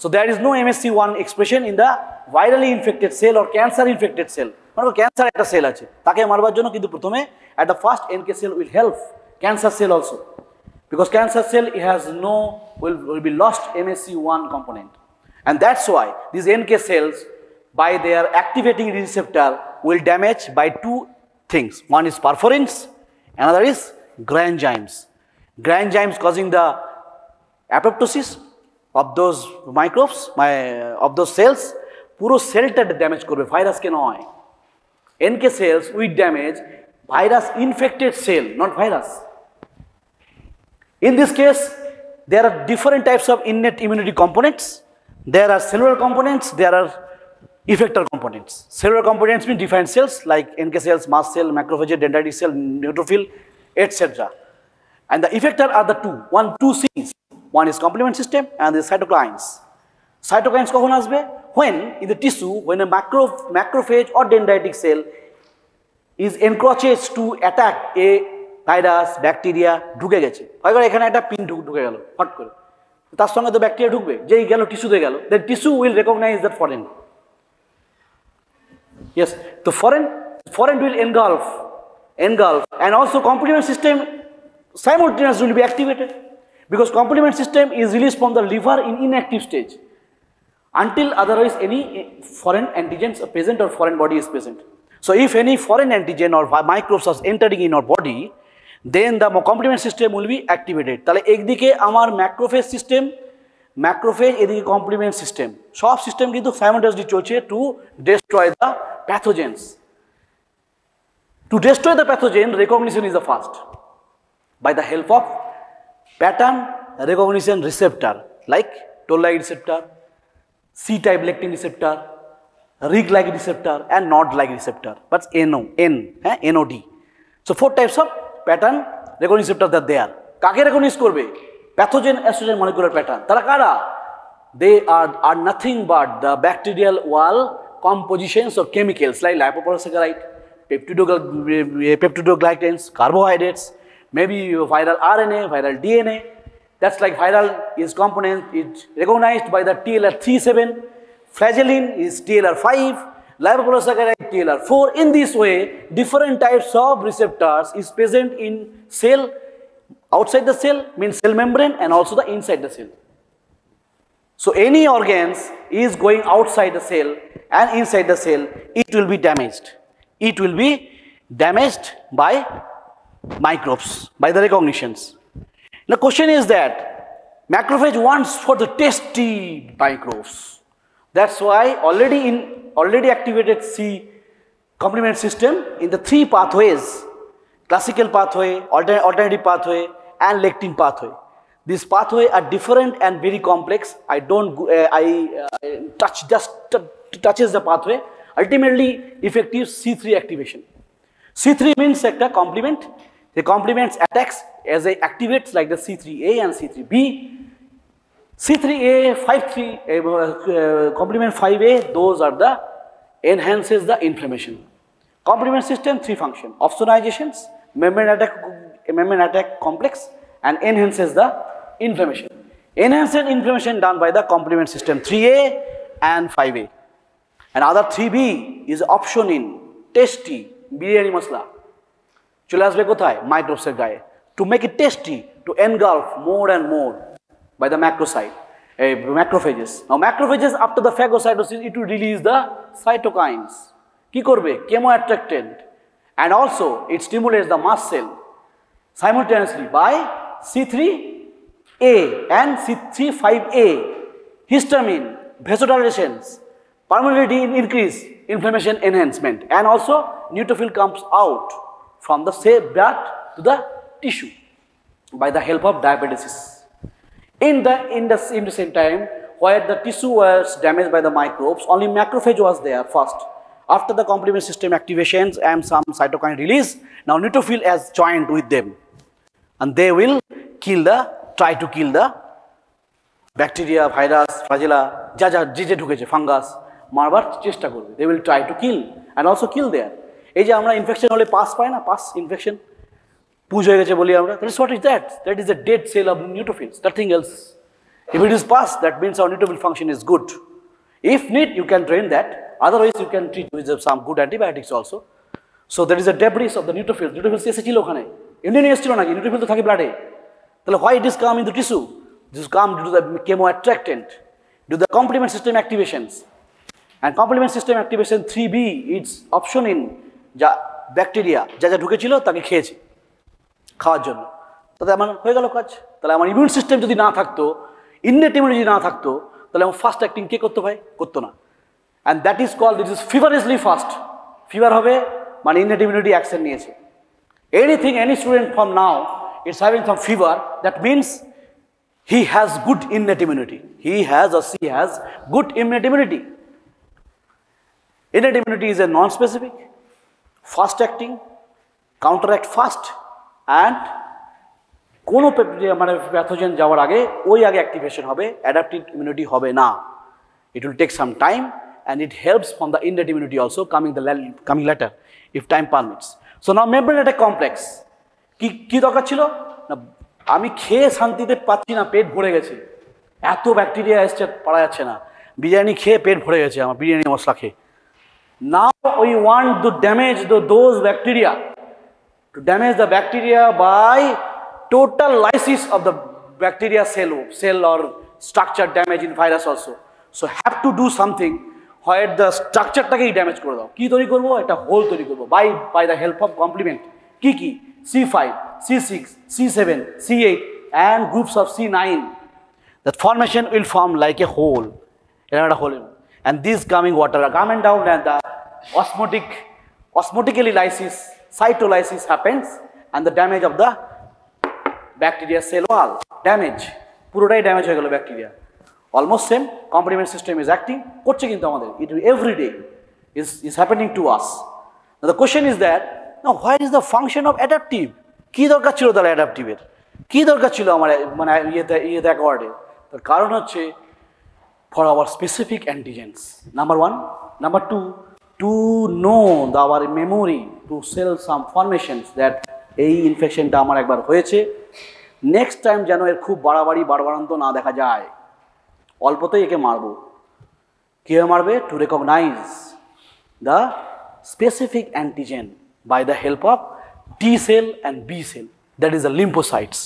So, there is no MSC1 expression in the virally infected cell or cancer infected cell. মানে ক্যান্সার একটা সেল আছে। তাকে মারবার জন্য কিন্তু প্রথমে at the first NK cell will help cancer cell also because cancer cell E has no will will be lost MSC one component and that's why this NK cells by their activating receptor will damage by two things one is perforins another is granzymes granzymes causing the apoptosis of those microbes my, of those cells পুরো সেলটা damage করবে ভাইরাসকে নয় NK cells with damage virus infected cell not virus In this case, there are different types of innate immunity components. There are cellular components, there are effector components. Cellular components mean defined cells like NK cells, mast cell, macrophage, dendritic cell, neutrophil, etc. And the effector are the two, one, two C's. One is complement system and the cytokines. Cytokines কখন আসবে? When in the tissue, when a macro, macrophage or dendritic cell is encroaches to attack a virus bacteria ঢুকে গেছে হয়তো এখানে একটা pin ঢুকে গেল ফট করে তার সঙ্গে তো ব্যাকটেরিয়া ঢুকবে যেই গেল টিস্যুতে গেল then tissue will recognise that foreign yes the foreign foreign will engulf engulf and also complement system simultaneously will be activated because complement system is released from the liver in inactive stage until otherwise any eh, foreign antigens are present or foreign body is present. So if any foreign antigen or microbes are entering in our body, then the complement system will be activated. তাহলে একদিকে আমার macrophage system macrophage এদিকে complement system সব system কিন্তু simultaneously চলছে to destroy the pathogens To destroy the pathogen, recognition is the first. By the help of pattern recognition receptor like toll-like receptor, C-type lectin receptor, Rig-like receptor and NOD-like receptor. But NO, N, eh, NOD. So four types of pattern recognition receptors are there. কাকে recognize করবে? Pathogen associated molecular pattern. তারা কারা? They are, are nothing but the bacterial wall compositions of chemicals like lipopolysaccharide, peptidogly- peptidoglycans, carbohydrates, maybe viral RNA, viral DNA. That's like viral is component is recognized by the TLR37, flagellin is TLR5, lipopolysaccharide TLR4. In this way, different types of receptors is present in cell, outside the cell means cell membrane and also the inside the cell. So any organs is going outside the cell and inside the cell, it will be damaged. It will be damaged by microbes, by the recognitions. The question is that macrophage wants for the tasty microbes. That's why already in already activated C complement system in the three pathways, classical pathway, altern- alternative pathway and lectin pathway. These pathways are different and very complex. I don't, uh, I uh, touch just touches the pathway. Ultimately, effective C3 activation. C3 means sector complement. The complements attacks as it activates like the C3A and C3B. C3A, 53, uh, uh, complement 5A, those are the enhances the inflammation. Complement system, three function, opsonizations, membrane attack, membrane attack complex and enhances the inflammation. Enhanced inflammation done by the complement system 3A and 5A. And other 3B is opsonin tasty biryani masala. চলে আসবে কোথায়? মাইক্রোবসের গায়ে। To make it tasty to engulf more and more by the macrocyte এই macrophages macrophages after the phagocytosis it will release the cytokines কি করবে? Chemoattractant and also it stimulates the mast cell simultaneously by C3A and C35A, histamine, vasodilatations, permeability increase, inflammation enhancement, and also neutrophil comes out. from the say blood to the tissue by the help of diapedesis. In the, in the, in the same time, where the tissue was damaged by the microbes, only macrophage was there first. After the complement system activations and some cytokine release, now neutrophil has joined with them. And they will kill the, try to kill the bacteria, virus, flagella, jaja, যা যে যে ঢুকেছে They will try to kill and also kill there. এই যে আমরা infection হলে pass পাই না pass infection পুজ হয়ে গেছে বলি আমরা that is what is that that is a dead cell of neutrophils nothing else if it is pus that means our neutrophil function is good if need you can drain that otherwise you can treat with some good antibiotics also so that is a debris of the neutrophil neutrophils এসেছিল ওখানে এমনি নিয়ে এসেছিল নাকি neutrophil তো থাকে ব্লাডে তাহলে why it is come in the tissue this come do the chemoattractant do the complement system activations and complement system activation 3b its opsonin যা ব্যাকটেরিয়া, যা যা ঢুকেছিল তাকে খেয়েছে খাওয়ার জন্য। তাতে আমার হয়ে গেল কাজ। তাহলে আমার ইমিউন সিস্টেম যদি না থাকতো ইননেট ইমিউনিটি না থাকতো, তাহলে আমার ফার্স্ট অ্যাক্টিং কে করতে ভাই? করতো না। And that is call this is feverishly fast fever হবে মানে ইননেট ইমিউনিটি অ্যাকশন নিয়েছে। Anything any student from now is having some fever that means he has good innate immunity. He has or she has good innate immunity. Innate immunity is a non-specific. Fast acting counter act fast and কোনো মানে pathogen যাওয়ার আগে ওই আগে activation হবে adaptive immunity হবে না। It will take some time and it helps from the innate immunity also coming the coming later if time permits so না মেম্বার এটা কমপ্লেক্স কী কী দরকার ছিল? না, আমি খেয়ে শান্তিতে পাচ্ছি না, পেট ভরে গেছে। এত ব্যাকটেরিয়া এসছে পড়া যাচ্ছে না। বিরিয়ানি খেয়ে পেট ভরে গেছে, আমার বিরিয়ানি মশলা খেয়ে। Now we want to damage the, those bacteria to damage the bacteria by total lysis of the bacteria cell cell or structure damage in virus also so have to do something হয় the স্ট্রাকচারটাকেই damage করে দাও কি তৈরি করব একটা hole তৈরি করব by by the help of complement কি কি C five C six C seven C eight and groups of C nine that formation will form like a hole এরকম একটা hole and these coming water are coming down and the osmotic osmotically lysis cytolysis happens and the damage of the bacteria cell wall damage পুরোটাই damage হয়ে গেল bacteria almost same complement system is acting করছে কিন্তু আমাদের it every day is is happening to us the question is that না what is the function of adaptive কী দরকার ছিল তাহলে অ্যাডাপটিভের কী দরকার ছিল আমার মানে ইয়েতে ইয়েতে অ্যাকওয়ার্ডে তার কারণ হচ্ছে for our specific antigens. Number one. Number two, to know the, our memory to sell some formations that এই ইনফেকশনটা আমার একবার হয়েছে নেক্সট টাইম যেন এর খুব বাড়াবাড়ি বাড়বাড়ান্ত না দেখা যায় অল্পতেই একে মারব কীভাবে মারবে to recognise the specific antigen by the help of T cell and B cell that is the lymphocytes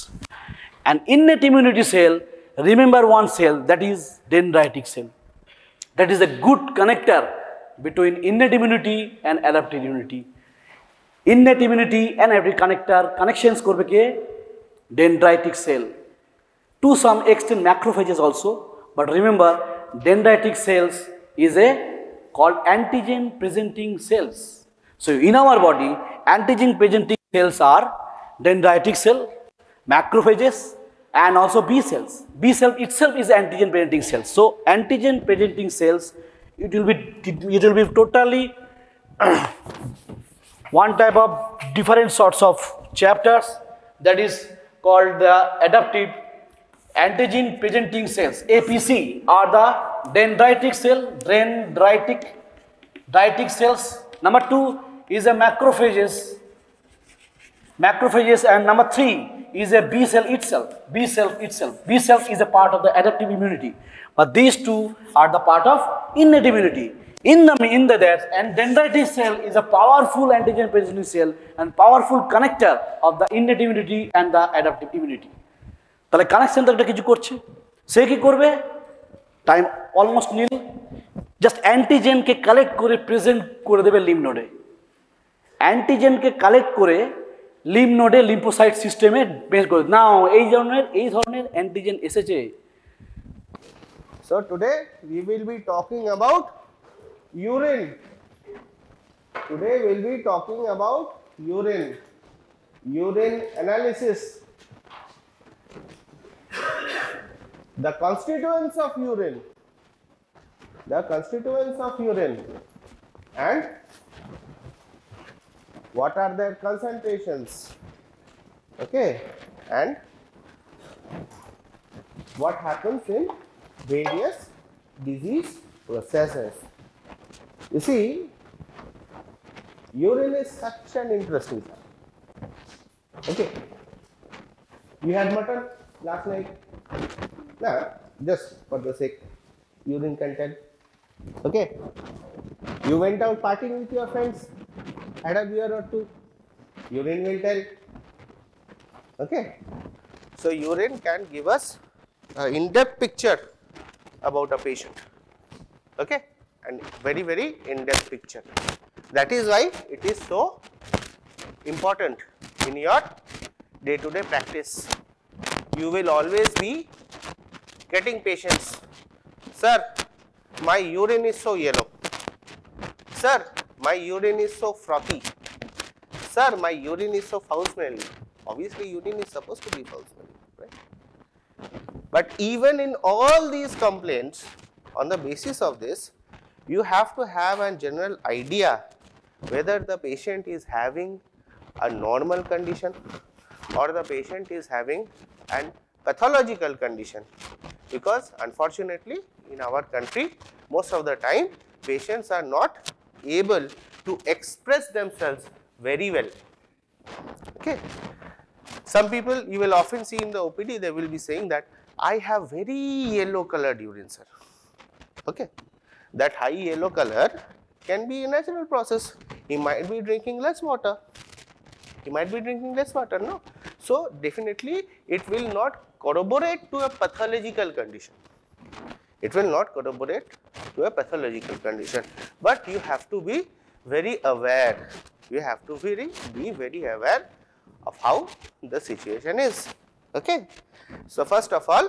and innate immunity cell remember one cell that is dendritic cell. That is a good connector between innate immunity and adaptive immunity. Innate immunity and adaptive connector connections korbe ke dendritic cell. To some extent macrophages also but remember dendritic cells is a called antigen presenting cells. So in our body antigen presenting cells are dendritic cell, macrophages and also B cells. B cell itself is antigen presenting cells. So antigen presenting cells, it will be it will be totally one type of different sorts of chapters that is called the adaptive antigen presenting cells apc are the dendritic cell dendritic dendritic cells number 2 is a macrophages macrophages and number 3 is a b cell itself b cell itself b cell is a part of the adaptive immunity but these two are the part of innate immunity in the in the that and dendritic cell is a powerful antigen presenting cell and powerful connector of the innate immunity and the adaptive immunity তাহলে connection তো একটা কিছু করছে সে কি করবে time almost নীল just অ্যান্টিজেনকে কালেক্ট করে প্রেজেন্ট করে দেবে লিম নোডে অ্যান্টিজেনকে কালেক্ট করে লিম নোডে লিম্পোসাইট সিস্টেমে বের করে নাও এই ধরনের এই ধরনের অ্যান্টিজেন এসেছে So today we will be talking about urine. Today we will be talking about urine. Urine analysis. The constituents of urine. The constituents of urine. And what are their concentrations? Okay. And what happens in various disease processes. You see, urine is such an interesting thing. Okay. You had mutton last night? No, just for the sake, urine content. Okay. You went out partying with your friends, had a beer or two. Urine will tell. Okay. So, urine can give us an in-depth picture about a patient okay and very very in-depth picture that is why it is so important in your day-to-day practice you will always be getting patients sir my urine is so yellow sir my urine is so frothy. Sir my urine is so foul smelling obviously urine is supposed to be foul smelling right? But even in all these complaints, on the basis of this, you have to have a general idea whether the patient is having a normal condition or the patient is having an pathological condition. Because unfortunately, in our country, most of the time, patients are not able to express themselves very well. Okay. Some people you will often see in the OPD, they will be saying that I have very yellow colored urine, sir. Okay. That high yellow color can be a natural process. He might be drinking less water. He might be drinking less water, no? So, definitely it will not corroborate to a pathological condition. It will not corroborate to a pathological condition. But you have to be very aware. You have to be, be very aware of how the situation is. Okay. So, first of all,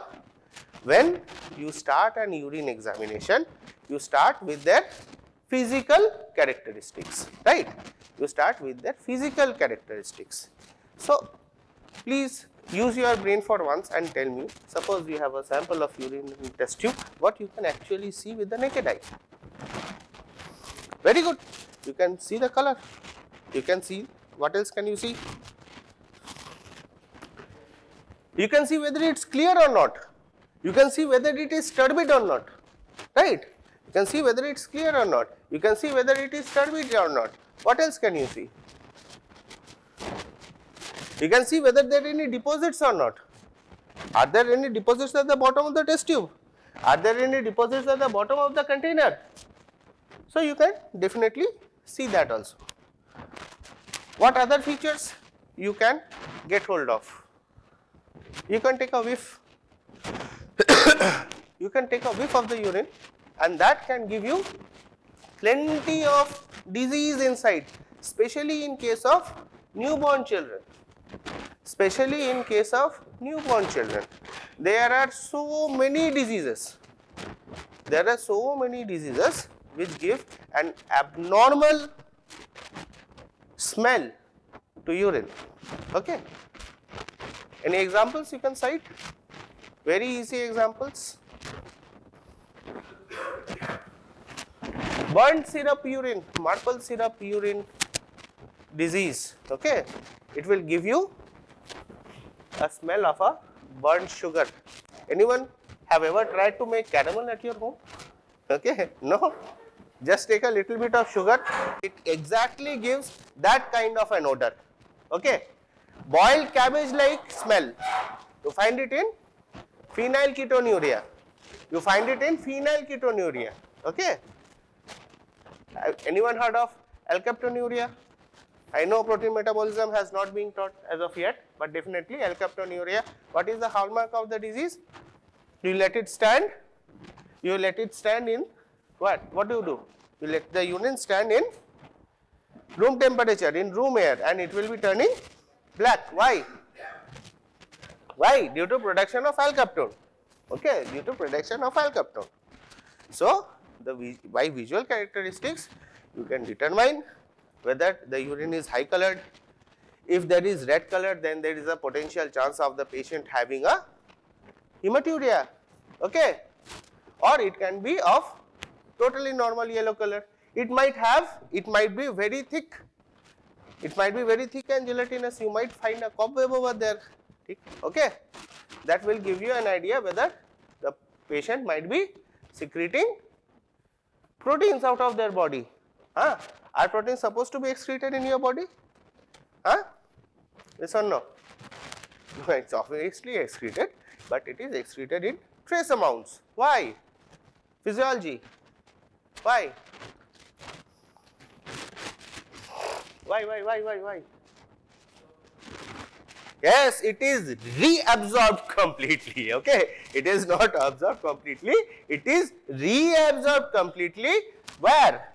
when you start an urine examination, you start with their physical characteristics, right? You start with their physical characteristics. So, please use your brain for once and tell me, suppose we have a sample of urine in test tube, what you can actually see with the naked eye. Very good. You can see the color. You can see, what else can you see? You can see whether it's clear or not. You can see whether it is turbid or not, right? You can see whether it's clear or not. You can see whether it is turbid or not. What else can you see? You can see whether there are any deposits or not. Are there any deposits at the bottom of the test tube? Are there any deposits at the bottom of the container? So, you can definitely see that also. What other features you can get hold of? You can take a whiff. you can take a whiff of the urine and that can give you plenty of disease inside, especially in case of newborn children especially in case of newborn children. There are so many diseases, there are so many diseases which give an abnormal smell to urine. Okay. Any examples you can cite? Very easy examples. Burnt syrup urine, maple syrup urine disease. Okay. It will give you a smell of a burnt sugar. Anyone have ever tried to make caramel at your home? Okay, no. Just take a little bit of sugar. It exactly gives that kind of an odor. Okay. Boiled cabbage like smell. You find it in phenylketonuria. You find it in phenylketonuria. Okay. Anyone heard of alkaptonuria? I know protein metabolism has not been taught as of yet, but definitely alkaptonuria. What is the hallmark of the disease? You let it stand. You let it stand in what? What do you do? You let the urine stand in room temperature, in room air, and it will be turning black. Why? Why? Due to production of alkaptone. Okay, due to production of alkaptone. So, the by visual characteristics, you can determine whether the urine is high colored. If there is red color, then there is a potential chance of the patient having a hematuria, okay? Or it can be of totally normal yellow color. It might have, it might be very thick, it might be very thick and gelatinous, you might find a cobweb over there, okay? That will give you an idea whether the patient might be secreting proteins out of their body. Huh? Are proteins supposed to be excreted in your body? Huh? Yes or no? No, it's obviously excreted, but it is excreted in trace amounts. Why? Physiology. Why? Why, why, why, why, why? Yes, it is reabsorbed completely, okay. It is not absorbed completely, it is reabsorbed completely where?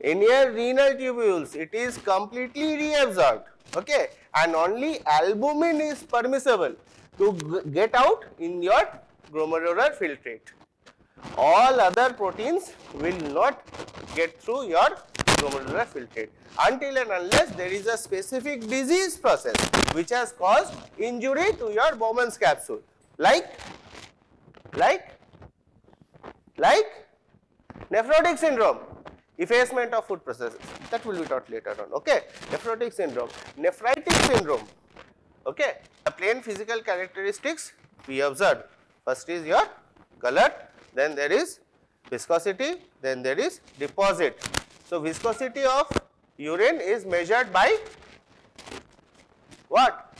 In your renal tubules it is completely reabsorbed okay? And only albumin is permissible to get out in your glomerular filtrate. All other proteins will not get through your glomerular filtrate until and unless there is a specific disease process which has caused injury to your Bowman's capsule. Like like like nephrotic syndrome effacement of foot processes that will be taught later on okay? Nephrotic syndrome. Nephritic syndrome okay? The plain physical characteristics we observed. First is your color then there is viscosity then there is deposit. So viscosity of urine is measured by what?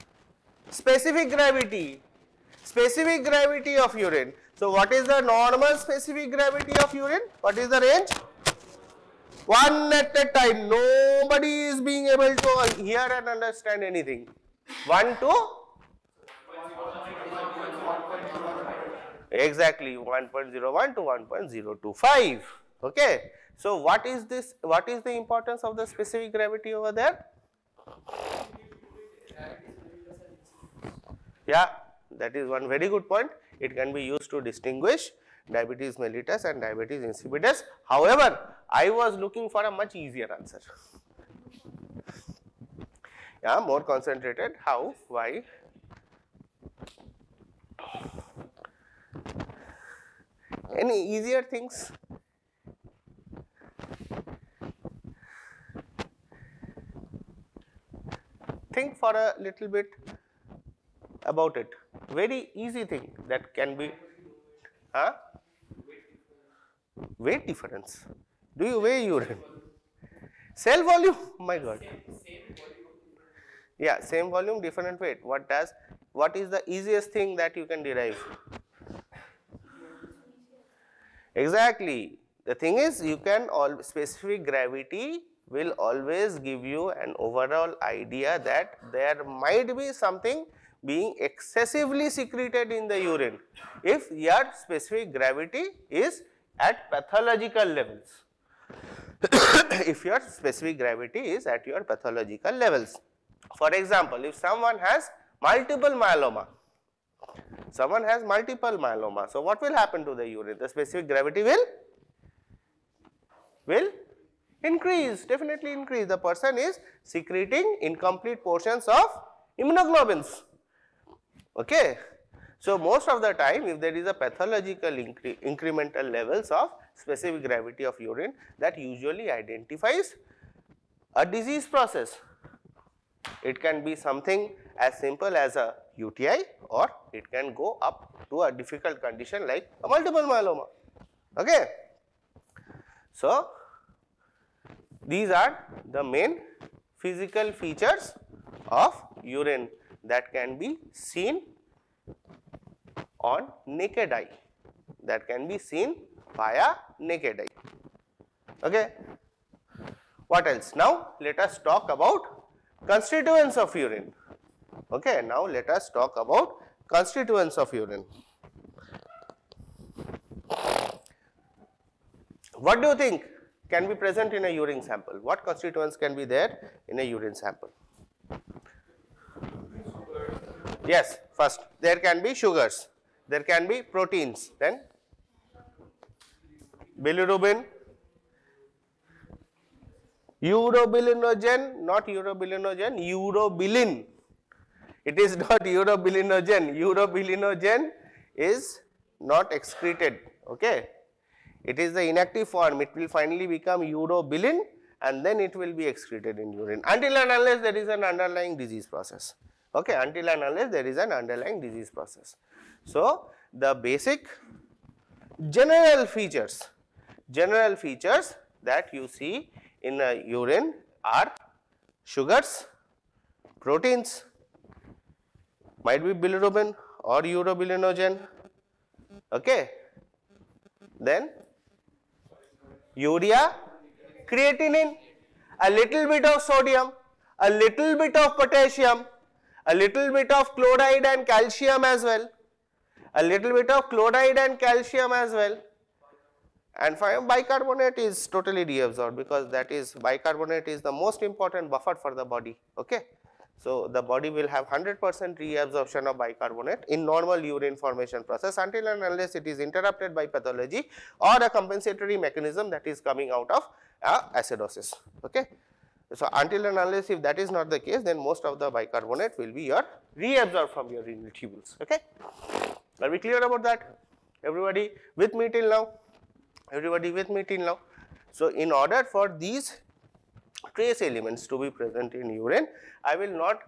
Specific gravity. Specific gravity of urine. So what is the normal specific gravity of urine? What is the range one at a time. Nobody is being able to hear and understand anything. 1 to? Exactly. 1.01 to 1.025 okay. So what is this what is the importance of the specific gravity over there? Yeah that is one very good point. It can be used to distinguish diabetes mellitus and diabetes insipidus. However i was looking for a much easier answer. Yeah more concentrated. How? Why? Any easier things? Think for a little bit about it. Very easy thing that can be huh? weight difference do you weigh urine cell volume? Oh my god. Yeah same volume different weight. What does what is the easiest thing that you can derive? Exactly. The thing is you can all specific gravity will always give you an overall idea that there might be something being excessively secreted in the urine if your specific gravity is at pathological levels. if your specific gravity is at your pathological levels. For example, if someone has multiple myeloma, someone has multiple myeloma. So, what will happen to the urine? The specific gravity will will increase, definitely increase. The person is secreting incomplete portions of immunoglobulins. Okay. So, most of the time if there is a pathological incre incremental levels of specific gravity of urine that usually identifies a disease process. It can be something as simple as a UTI or it can go up to a difficult condition like a multiple myeloma. Okay. So, these are the main physical features of urine that can be seen on naked eye that can be seen via naked eye. Okay. What else? Now, let us talk about constituents of urine. Okay. Now, let us talk about constituents of urine. What do you think can be present in a urine sample? What constituents can be there in a urine sample? Yes, first there can be sugars, there can be proteins, then bilirubin, urobilinogen, not urobilinogen, urobilin. It is not urobilinogen, urobilinogen is not excreted, okay. It is the inactive form, it will finally become urobilin and then it will be excreted in urine until and unless there is an underlying disease process okay until and unless there is an underlying disease process. So, the basic general features general features that you see in a urine are sugars, proteins, might be bilirubin or urobilinogen, okay. Then urea, creatinine, a little bit of sodium, a little bit of potassium, a little bit of chloride and calcium as well, a little bit of chloride and calcium as well and bicarbonate is totally reabsorbed because that is bicarbonate is the most important buffer for the body. Okay. So, the body will have 100 percent reabsorption of bicarbonate in normal urine formation process until and unless it is interrupted by pathology or a compensatory mechanism that is coming out of uh, acidosis. Okay. So, until and unless if that is not the case then most of the bicarbonate will be your reabsorbed from your renal tubules. Okay. Are we clear about that? Everybody with me till now? Everybody with me till now? So, in order for these trace elements to be present in urine, I will not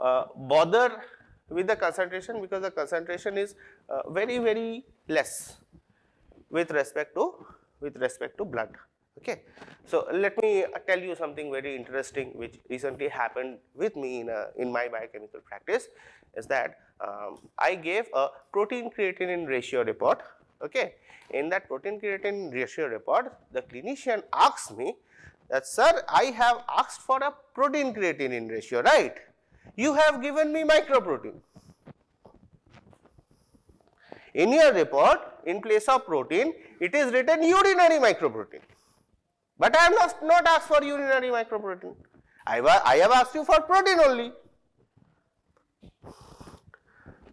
uh, bother with the concentration because the concentration is uh, very very less with respect to with respect to blood. Okay. So, let me tell you something very interesting which recently happened with me in, a, in my biochemical practice is that um, I gave a protein creatinine ratio report. Okay. In that protein creatinine ratio report, the clinician asks me that sir, I have asked for a protein creatinine ratio, right? You have given me microprotein. In your report, in place of protein, it is written urinary microprotein. But I am not, not asked for urinary microprotein. I, I have asked you for protein only.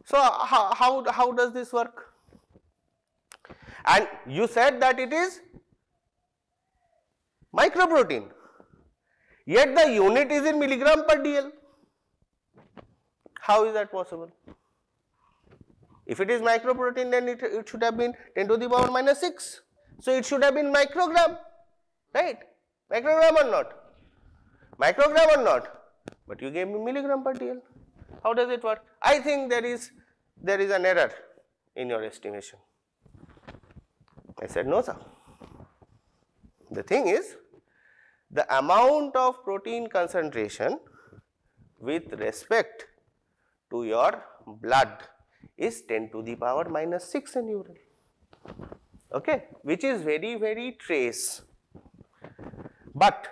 So, how, how, how does this work? And you said that it is microprotein, yet the unit is in milligram per dl. How is that possible? If it is microprotein, then it, it should have been 10 to the power minus 6. So, it should have been microgram, right? Microgram or not? Microgram or not? But you gave me milligram per dl. How does it work? I think there is there is an error in your estimation. I said no, sir. The thing is, the amount of protein concentration with respect to your blood is 10 to the power minus 6 in urine, okay, which is very, very trace. But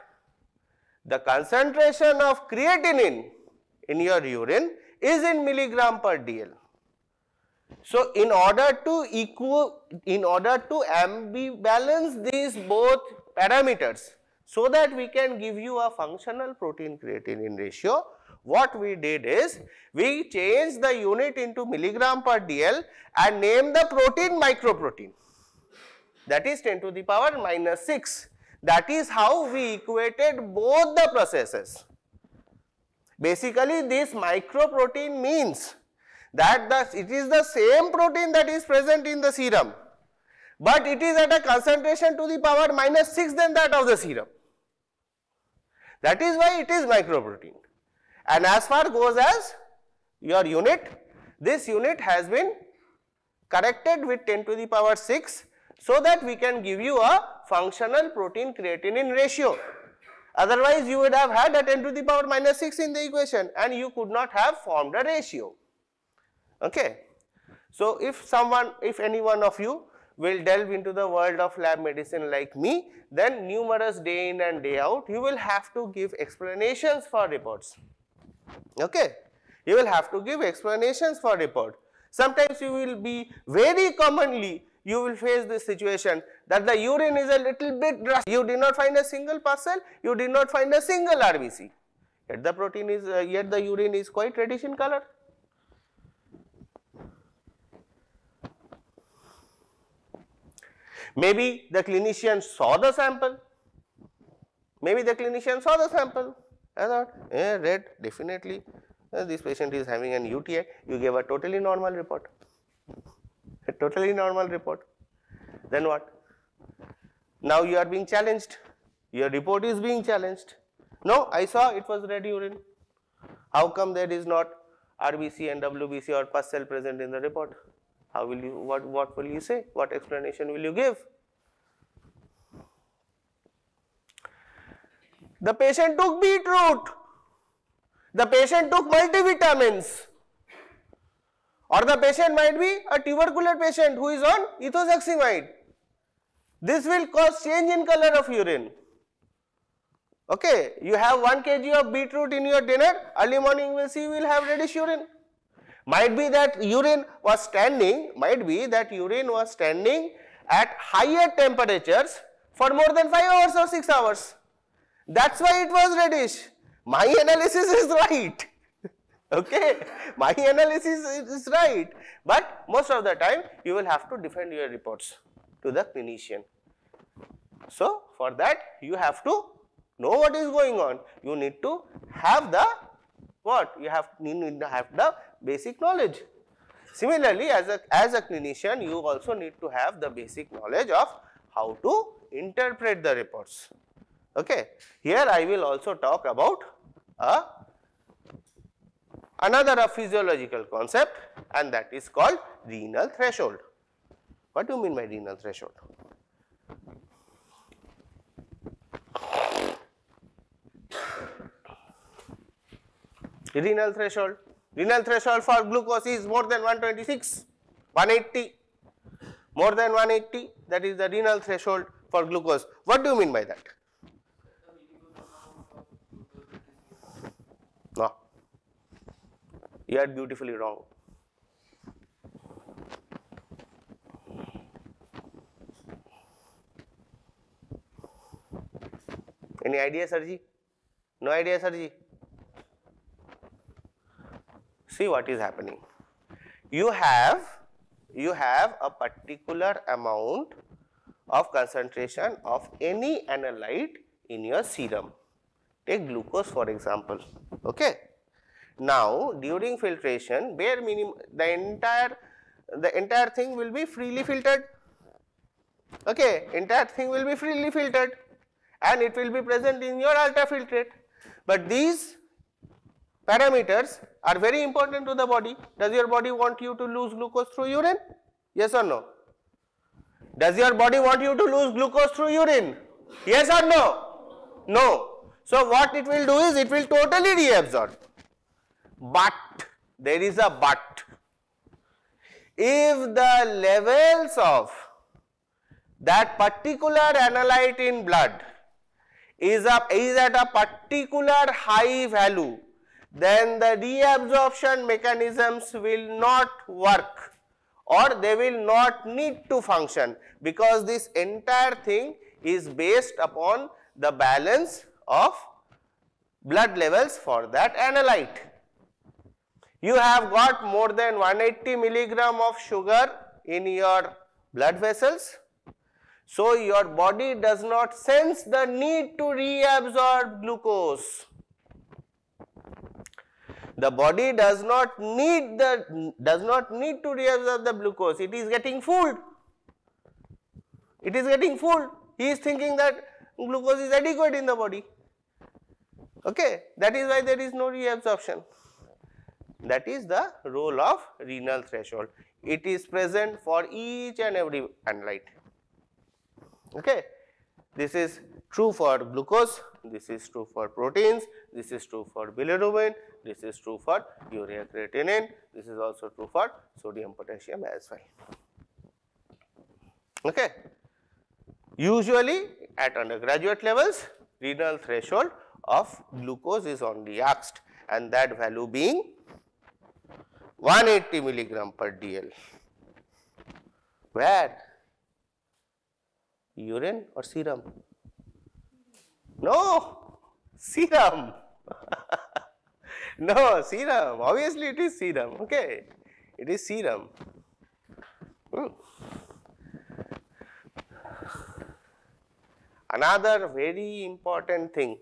the concentration of creatinine in your urine is in milligram per dl. So, in order to equal, in order to ambibalance these both parameters, so that we can give you a functional protein creatinine ratio, what we did is, we changed the unit into milligram per dl and named the protein microprotein that is 10 to the power minus 6. That is how we equated both the processes. Basically, this microprotein means that the, it is the same protein that is present in the serum, but it is at a concentration to the power minus 6 than that of the serum. That is why it is microprotein. And as far goes as your unit, this unit has been corrected with 10 to the power 6 so that we can give you a functional protein creatinine ratio. Otherwise, you would have had a 10 to the power minus 6 in the equation and you could not have formed a ratio. Okay. So, if someone, if any one of you will delve into the world of lab medicine like me, then numerous day in and day out, you will have to give explanations for reports. Okay. You will have to give explanations for report. Sometimes you will be very commonly you will face this situation that the urine is a little bit dry. You did not find a single pus cell, you did not find a single RBC. Yet the protein is, uh, yet the urine is quite reddish in color. Maybe the clinician saw the sample, maybe the clinician saw the sample, I thought, yeah, red, definitely, uh, this patient is having an UTI, you gave a totally normal report, a totally normal report. Then what? Now you are being challenged, your report is being challenged. No, I saw it was red urine. How come there is not RBC and WBC or pus cell present in the report? How will you, what, what will you say? What explanation will you give? The patient took beetroot. The patient took multivitamins. Or the patient might be a tubercular patient who is on ethosuximide. This will cause change in color of urine. Okay, you have 1 kg of beetroot in your dinner, early morning you will see you will have reddish urine. Might be that urine was standing, might be that urine was standing at higher temperatures for more than 5 hours or 6 hours. That's why it was reddish. My analysis is right. okay, my analysis is right. But most of the time you will have to defend your reports to the clinician. So, for that you have to know what is going on. You need to have the what? You have you need to have the basic knowledge. Similarly, as a as a clinician, you also need to have the basic knowledge of how to interpret the reports. Okay. Here I will also talk about a another a physiological concept and that is called renal threshold. What do you mean by renal threshold? renal threshold renal threshold for glucose is more than 126, 180, more than 180 that is the renal threshold for glucose. What do you mean by that? No, you are beautifully wrong. Any idea, Sarji? No idea, Sarji? See what is happening. You have you have a particular amount of concentration of any analyte in your serum. Take glucose for example. Okay. Now during filtration, bare minimum the entire the entire thing will be freely filtered. Okay, entire thing will be freely filtered and it will be present in your ultrafiltrate. But these parameters are very important to the body. Does your body want you to lose glucose through urine? Yes or no? Does your body want you to lose glucose through urine? Yes or no? No. So what it will do is it will totally reabsorb. But there is a but. If the levels of that particular analyte in blood is, a, is at a particular high value, then the reabsorption mechanisms will not work or they will not need to function because this entire thing is based upon the balance of blood levels for that analyte. You have got more than 180 milligram of sugar in your blood vessels. So, your body does not sense the need to reabsorb glucose. The body does not need the does not need to reabsorb the glucose. It is getting fooled. It is getting fooled. He is thinking that glucose is adequate in the body. Okay, that is why there is no reabsorption. That is the role of renal threshold. It is present for each and every analyte. Okay. This is true for glucose, this is true for proteins, this is true for bilirubin, this is true for urea creatinine, this is also true for sodium potassium as well. Okay. Usually at undergraduate levels, renal threshold of glucose is only asked and that value being 180 milligram per dl. Where? Urine or serum? No, serum. no, serum. Obviously, it is serum. Okay, it is serum. Hmm. Another very important thing,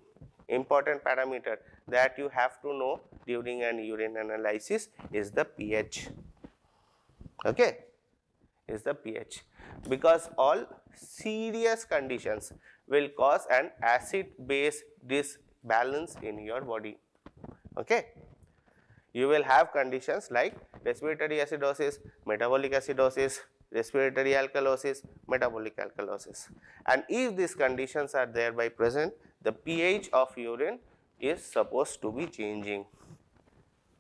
important parameter that you have to know during an urine analysis is the pH. Okay, is the pH because all serious conditions will cause an acid base disbalance in your body. Okay. You will have conditions like respiratory acidosis, metabolic acidosis, respiratory alkalosis, metabolic alkalosis. And if these conditions are thereby present, the pH of urine is supposed to be changing.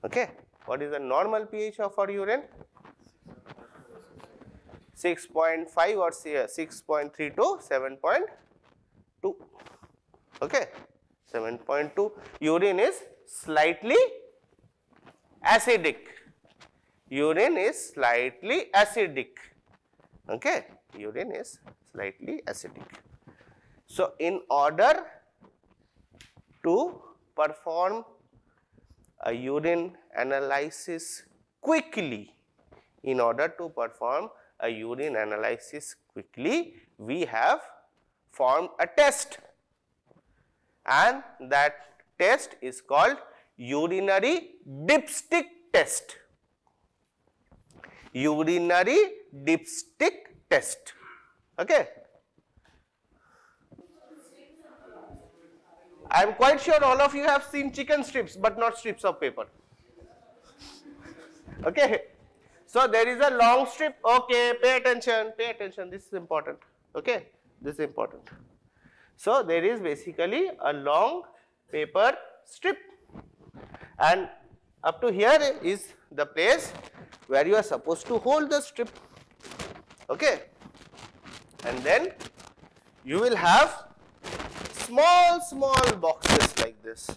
Okay. What is the normal pH of our urine? 6.5 or 6.3 to 7.2. Okay. 7.2 urine is slightly acidic. Urine is slightly acidic. Okay. Urine is slightly acidic. So, in order to perform a urine analysis quickly, in order to perform a urine analysis quickly, we have formed a test and that test is called urinary dipstick test. Urinary dipstick test. Okay. I am quite sure all of you have seen chicken strips, but not strips of paper. Okay. So there is a long strip, okay, pay attention, pay attention, this is important, okay, this is important. So there is basically a long paper strip. And up to here is the place where you are supposed to hold the strip, okay, and then you will have small small boxes like this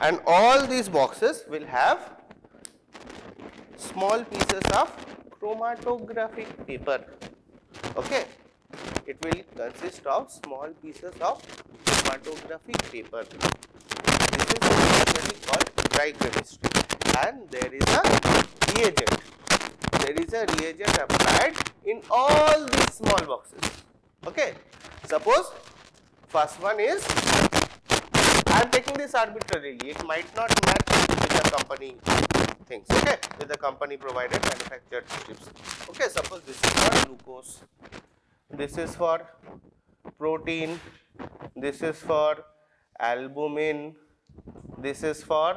and all these boxes will have small pieces of chromatographic paper. Okay, it will consist of small pieces of chromatographic paper. This is basically called dry chemistry, and there is a reagent. There is a reagent applied in all these small boxes. Okay, suppose first one is I am taking this arbitrarily. It might not match with the company things. Okay, with the company provided manufactured chips. Okay, suppose this is for glucose. This is for protein. This is for albumin. This is for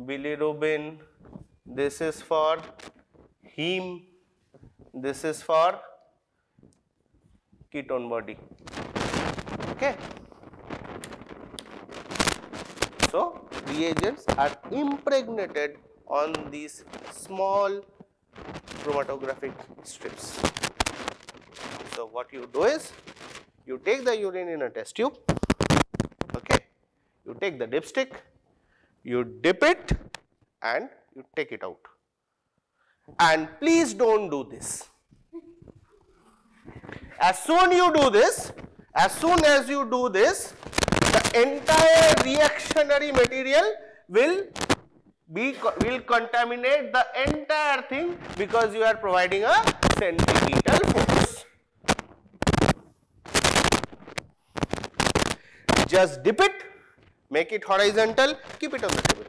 bilirubin. This is for heme. This is for ketone body. Okay. So, reagents are impregnated on these small chromatographic strips. So, what you do is you take the urine in a test tube, okay. you take the dipstick, you dip it and you take it out. And please do not do this. As soon you do this, as soon as you do this, the entire reactionary material will be will contaminate the entire thing because you are providing a centripetal force. Just dip it, make it horizontal, keep it on the table.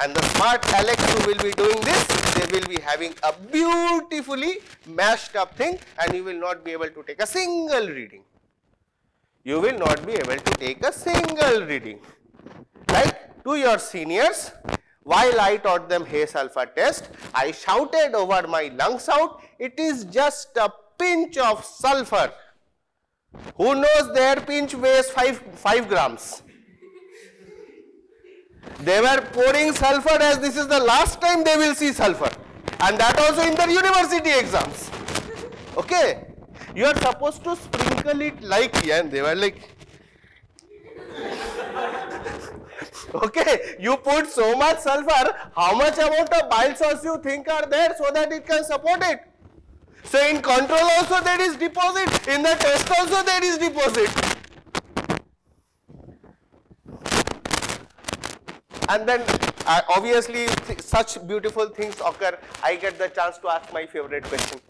And the smart Alex who will be doing this, they will be having a beautifully mashed up thing and you will not be able to take a single reading. You will not be able to take a single reading. Like to your seniors, while I taught them Hay sulfur test, I shouted over my lungs out, it is just a pinch of sulfur. Who knows their pinch weighs 5, 5 grams. They were pouring sulfur as this is the last time they will see sulfur and that also in their university exams. Okay. You are supposed to sprinkle it like and they were like. Okay you put so much sulfur how much amount of bile salts you think are there so that it can support it? So in control also there is deposit in the test also there is deposit. And then uh, obviously th such beautiful things occur. I get the chance to ask my favorite question.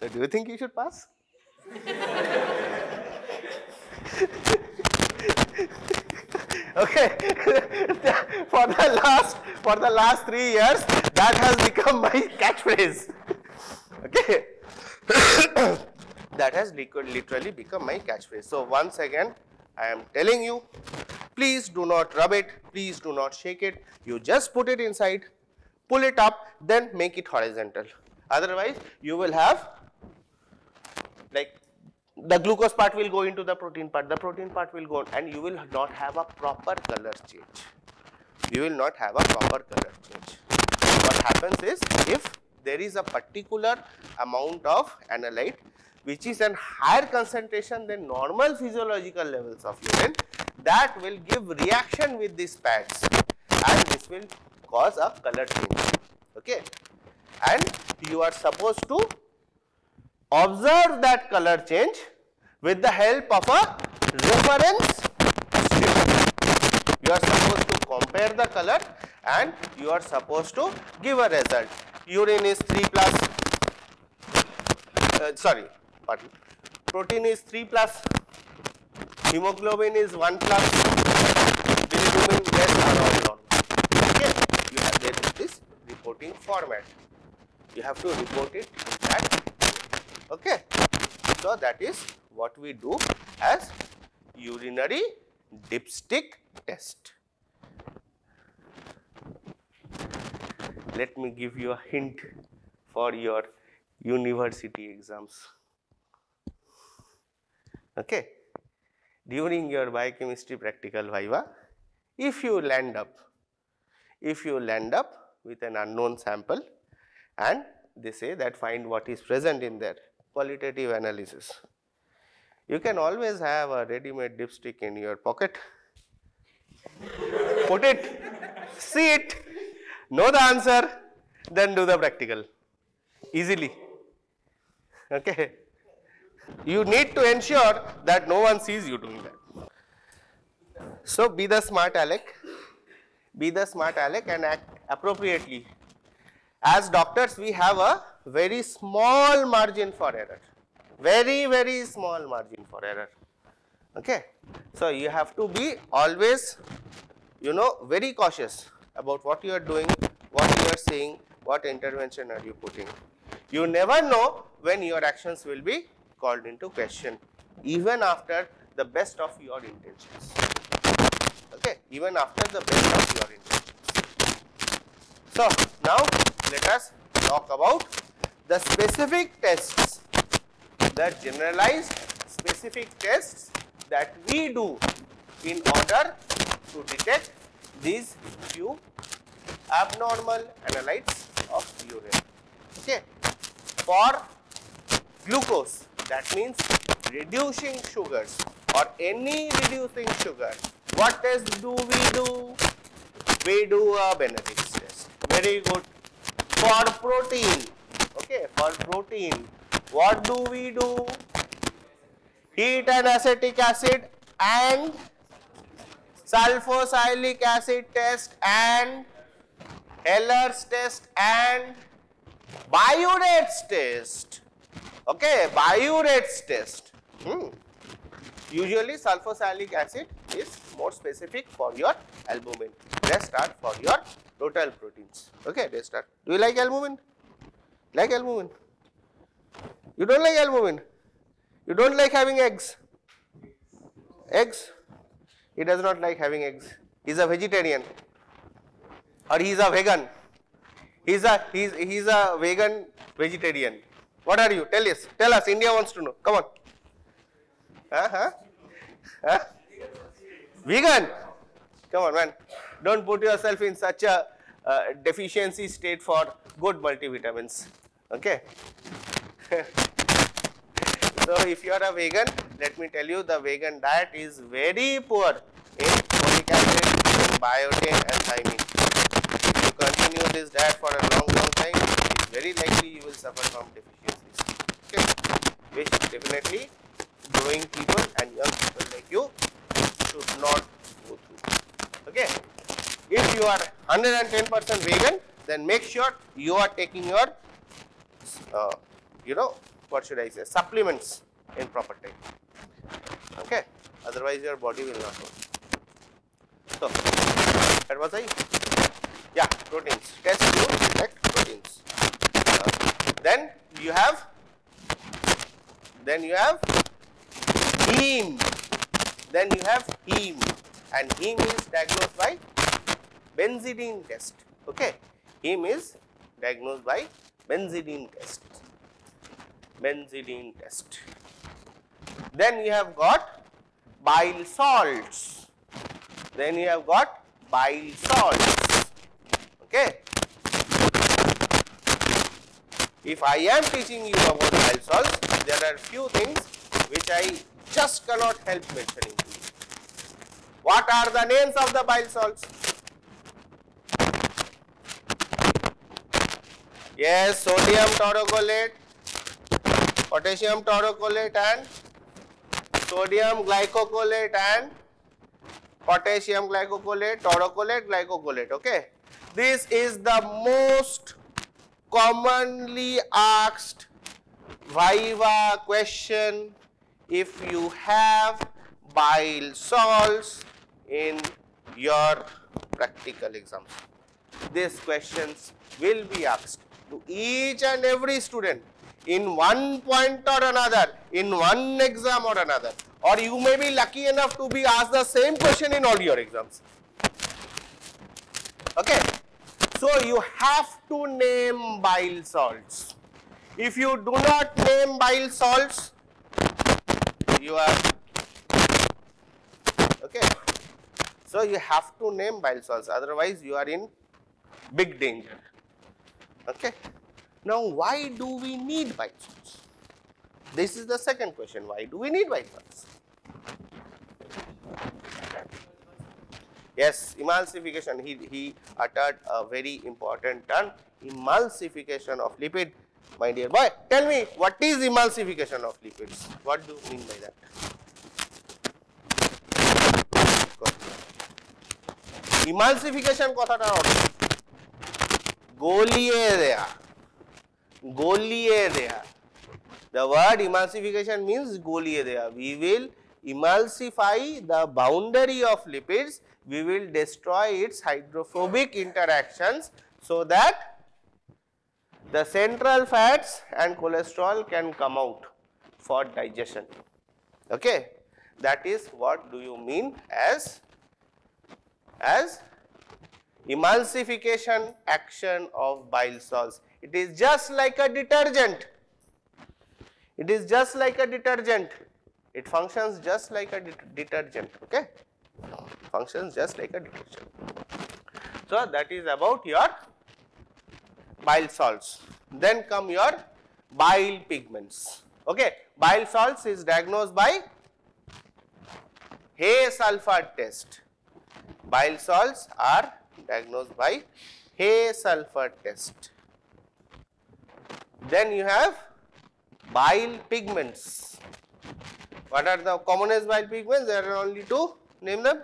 So do you think you should pass okay. For the last for the last 3 years that has become my catchphrase. Okay. That has literally become my catchphrase. So once again i am telling you please do not rub it. Please do not shake it. You just put it inside pull it up then make it horizontal. Otherwise you will have like the glucose part will go into the protein part, the protein part will go and you will not have a proper color change. You will not have a proper color change. What happens is if there is a particular amount of analyte which is an higher concentration than normal physiological levels of urine that will give reaction with these pads and this will cause a color change okay and you are supposed to observe that color change with the help of a reference. You are supposed to compare the color and you are supposed to give a result. Urine is 3 plus, uh, sorry, pardon, protein is 3 plus, hemoglobin is 1 plus, bilirubin rest are all. Okay, you have this reporting format. You have to report it in that Okay. So, that is what we do as urinary dipstick test. Let me give you a hint for your university exams. Okay. During your biochemistry practical viva, if you land up, if you land up with an unknown sample and they say that find what is present in there qualitative analysis. You can always have a ready made dipstick in your pocket Put it, see it, know the answer, then do the practical easily. Okay. You need to ensure that no one sees you doing that. So be the smart Alec, be the smart Alec and act appropriately. As doctors, we have a very small margin for error, very, very small margin for error. Okay. So you have to be always, you know, very cautious about what you are doing, what you are saying, what intervention are you putting. You never know when your actions will be called into question, even after the best of your intentions. Okay, even after the best of your intentions. So now let us talk about the specific tests, the generalized specific tests that we do in order to detect these few abnormal analytes of urine. Okay. For glucose, that means reducing sugars or any reducing sugar, what test do we do? We do a Benedict's test. Very good. For protein, okay, for protein, what do we do? Heat and acetic acid and sulfosalicylic acid test and Heller's test and Biuret's test. Okay, Biuret's test. Hmm. Usually sulfosalicylic acid is more specific for your albumin. Rest are for your total proteins. Okay, rest are. Do you like albumin? Like albumin? You don't like albumin? You don't like having eggs? Eggs? He does not like having eggs. He is a vegetarian or he is a vegan. He is a he is, a vegan vegetarian. What are you? Tell us. Tell us. India wants to know. Come on. Huh? Huh? Huh? Vegan. Come on, man. Don't put yourself in such a uh, deficiency state for good multivitamins. Okay. so if you are a vegan, let me tell you the vegan diet is very poor in folic acid, biotin and thiamine. If you continue this diet for a long, long time, it is very likely you will suffer from deficiencies. Okay. Which definitely growing people and young people like you should not go through. Okay. If you are 110% vegan, then make sure you are taking your, uh, you know, what should I say, supplements in proper time. Okay. Otherwise, your body will not work. So, that was I. Yeah, proteins. Test to detect proteins. Uh, then you have, then you have heme. Then you have heme, and heme is diagnosed by benzidine test. Okay, heme is diagnosed by benzidine test. Benzidine test. Then you have got bile salts. Then you have got bile salts. Okay. If I am teaching you about bile salts, there are few things which I just cannot help mentioning to you. What are the names of the bile salts? Yes, sodium taurocholate, potassium taurocholate and sodium glycocholate and potassium glycocholate, taurocholate, glycocholate. Okay. This is the most commonly asked viva question if you have bile salts in your practical exams. These questions will be asked to each and every student in one point or another, in one exam or another, or you may be lucky enough to be asked the same question in all your exams. Okay. So you have to name bile salts. If you do not name bile salts, you are okay. So you have to name bile salts, otherwise you are in big danger. Okay. Now, why do we need bile salts? This is the second question. Why do we need bile salts? Yes, emulsification. He, he uttered a very important term, emulsification of lipid. My dear boy, tell me what is emulsification of lipids? What do you mean by that? Emulsification কথাটার অর্থ Golier there. The word emulsification means Golier there. We will emulsify the boundary of lipids, we will destroy its hydrophobic interactions so that the central fats and cholesterol can come out for digestion. Okay? That is what do you mean as, as emulsification action of bile salts. It is just like a detergent. It is just like a detergent. It functions just like a det detergent. Okay, functions just like a detergent. So that is about your bile salts. Then come your bile pigments. Okay, bile salts is diagnosed by Hay sulfur test bile salts are diagnosed by Hay sulfur test. Then you have bile pigments. What are the commonest bile pigments? There are only two. Name them.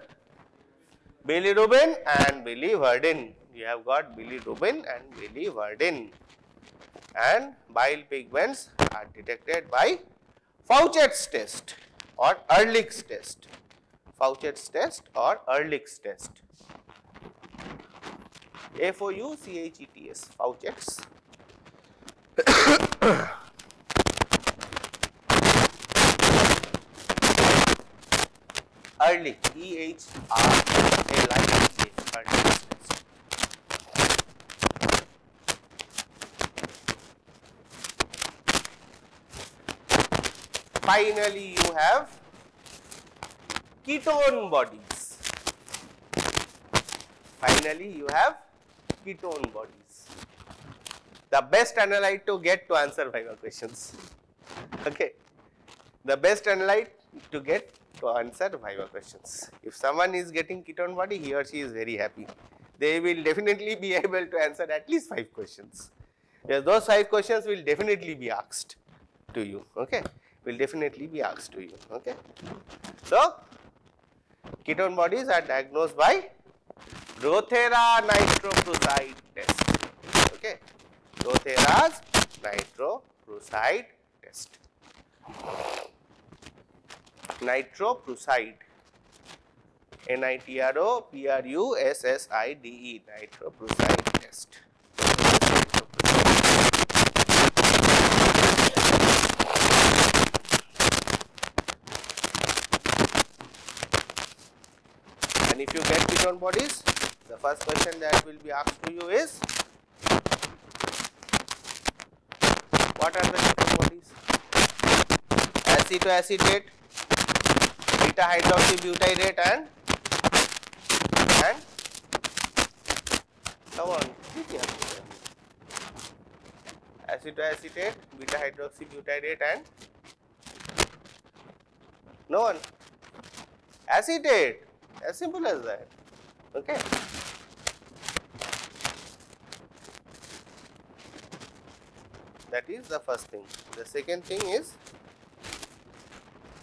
Bilirubin and biliverdin. You have got bilirubin and biliverdin. And bile pigments are detected by Fouchet's test or Ehrlich's test. Fouchet's test or Ehrlich's test. F O U C H E T S, Fouchet's. Ehrlich, E H R L I C H, Ehrlich's test. Finally, you have ketone bodies. Finally, you have ketone bodies. The best analyte to get to answer Viva questions. Okay. The best analyte to get to answer Viva questions. If someone is getting ketone body, he or she is very happy. They will definitely be able to answer at least 5 questions. Yes, those 5 questions will definitely be asked to you. Okay. Will definitely be asked to you. Okay. So, ketone bodies are diagnosed by Rothera nitroprusside test. Okay, Rothera's nitroprusside test. Nitroprusside. N I T R O P R U S S I D E nitroprusside test. And if you get ketone bodies, the first question that will be asked to you is, what are the ketone bodies? Acetoacetate, beta hydroxybutyrate and and come on, acetoacetate, beta hydroxybutyrate and no one. Acetone as simple as that. Okay. That is the first thing. The second thing is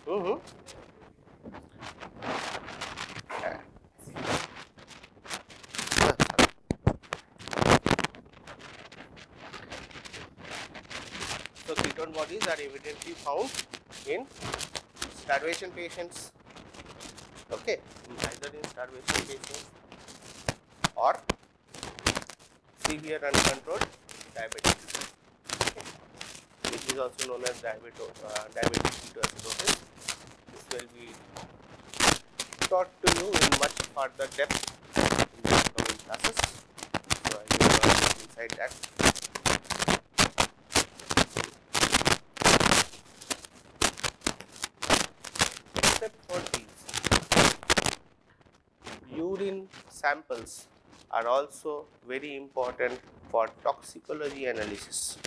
mm-hmm. So, ketone bodies are evidently found in starvation patients. Okay either in starvation patients or severe uncontrolled diabetes. Okay, which is also known as diabeto, uh, diabetic ketoacidosis. This will be taught to you in much further depth in the upcoming classes. So i will inside that except for these urine samples are also very important for toxicology analysis.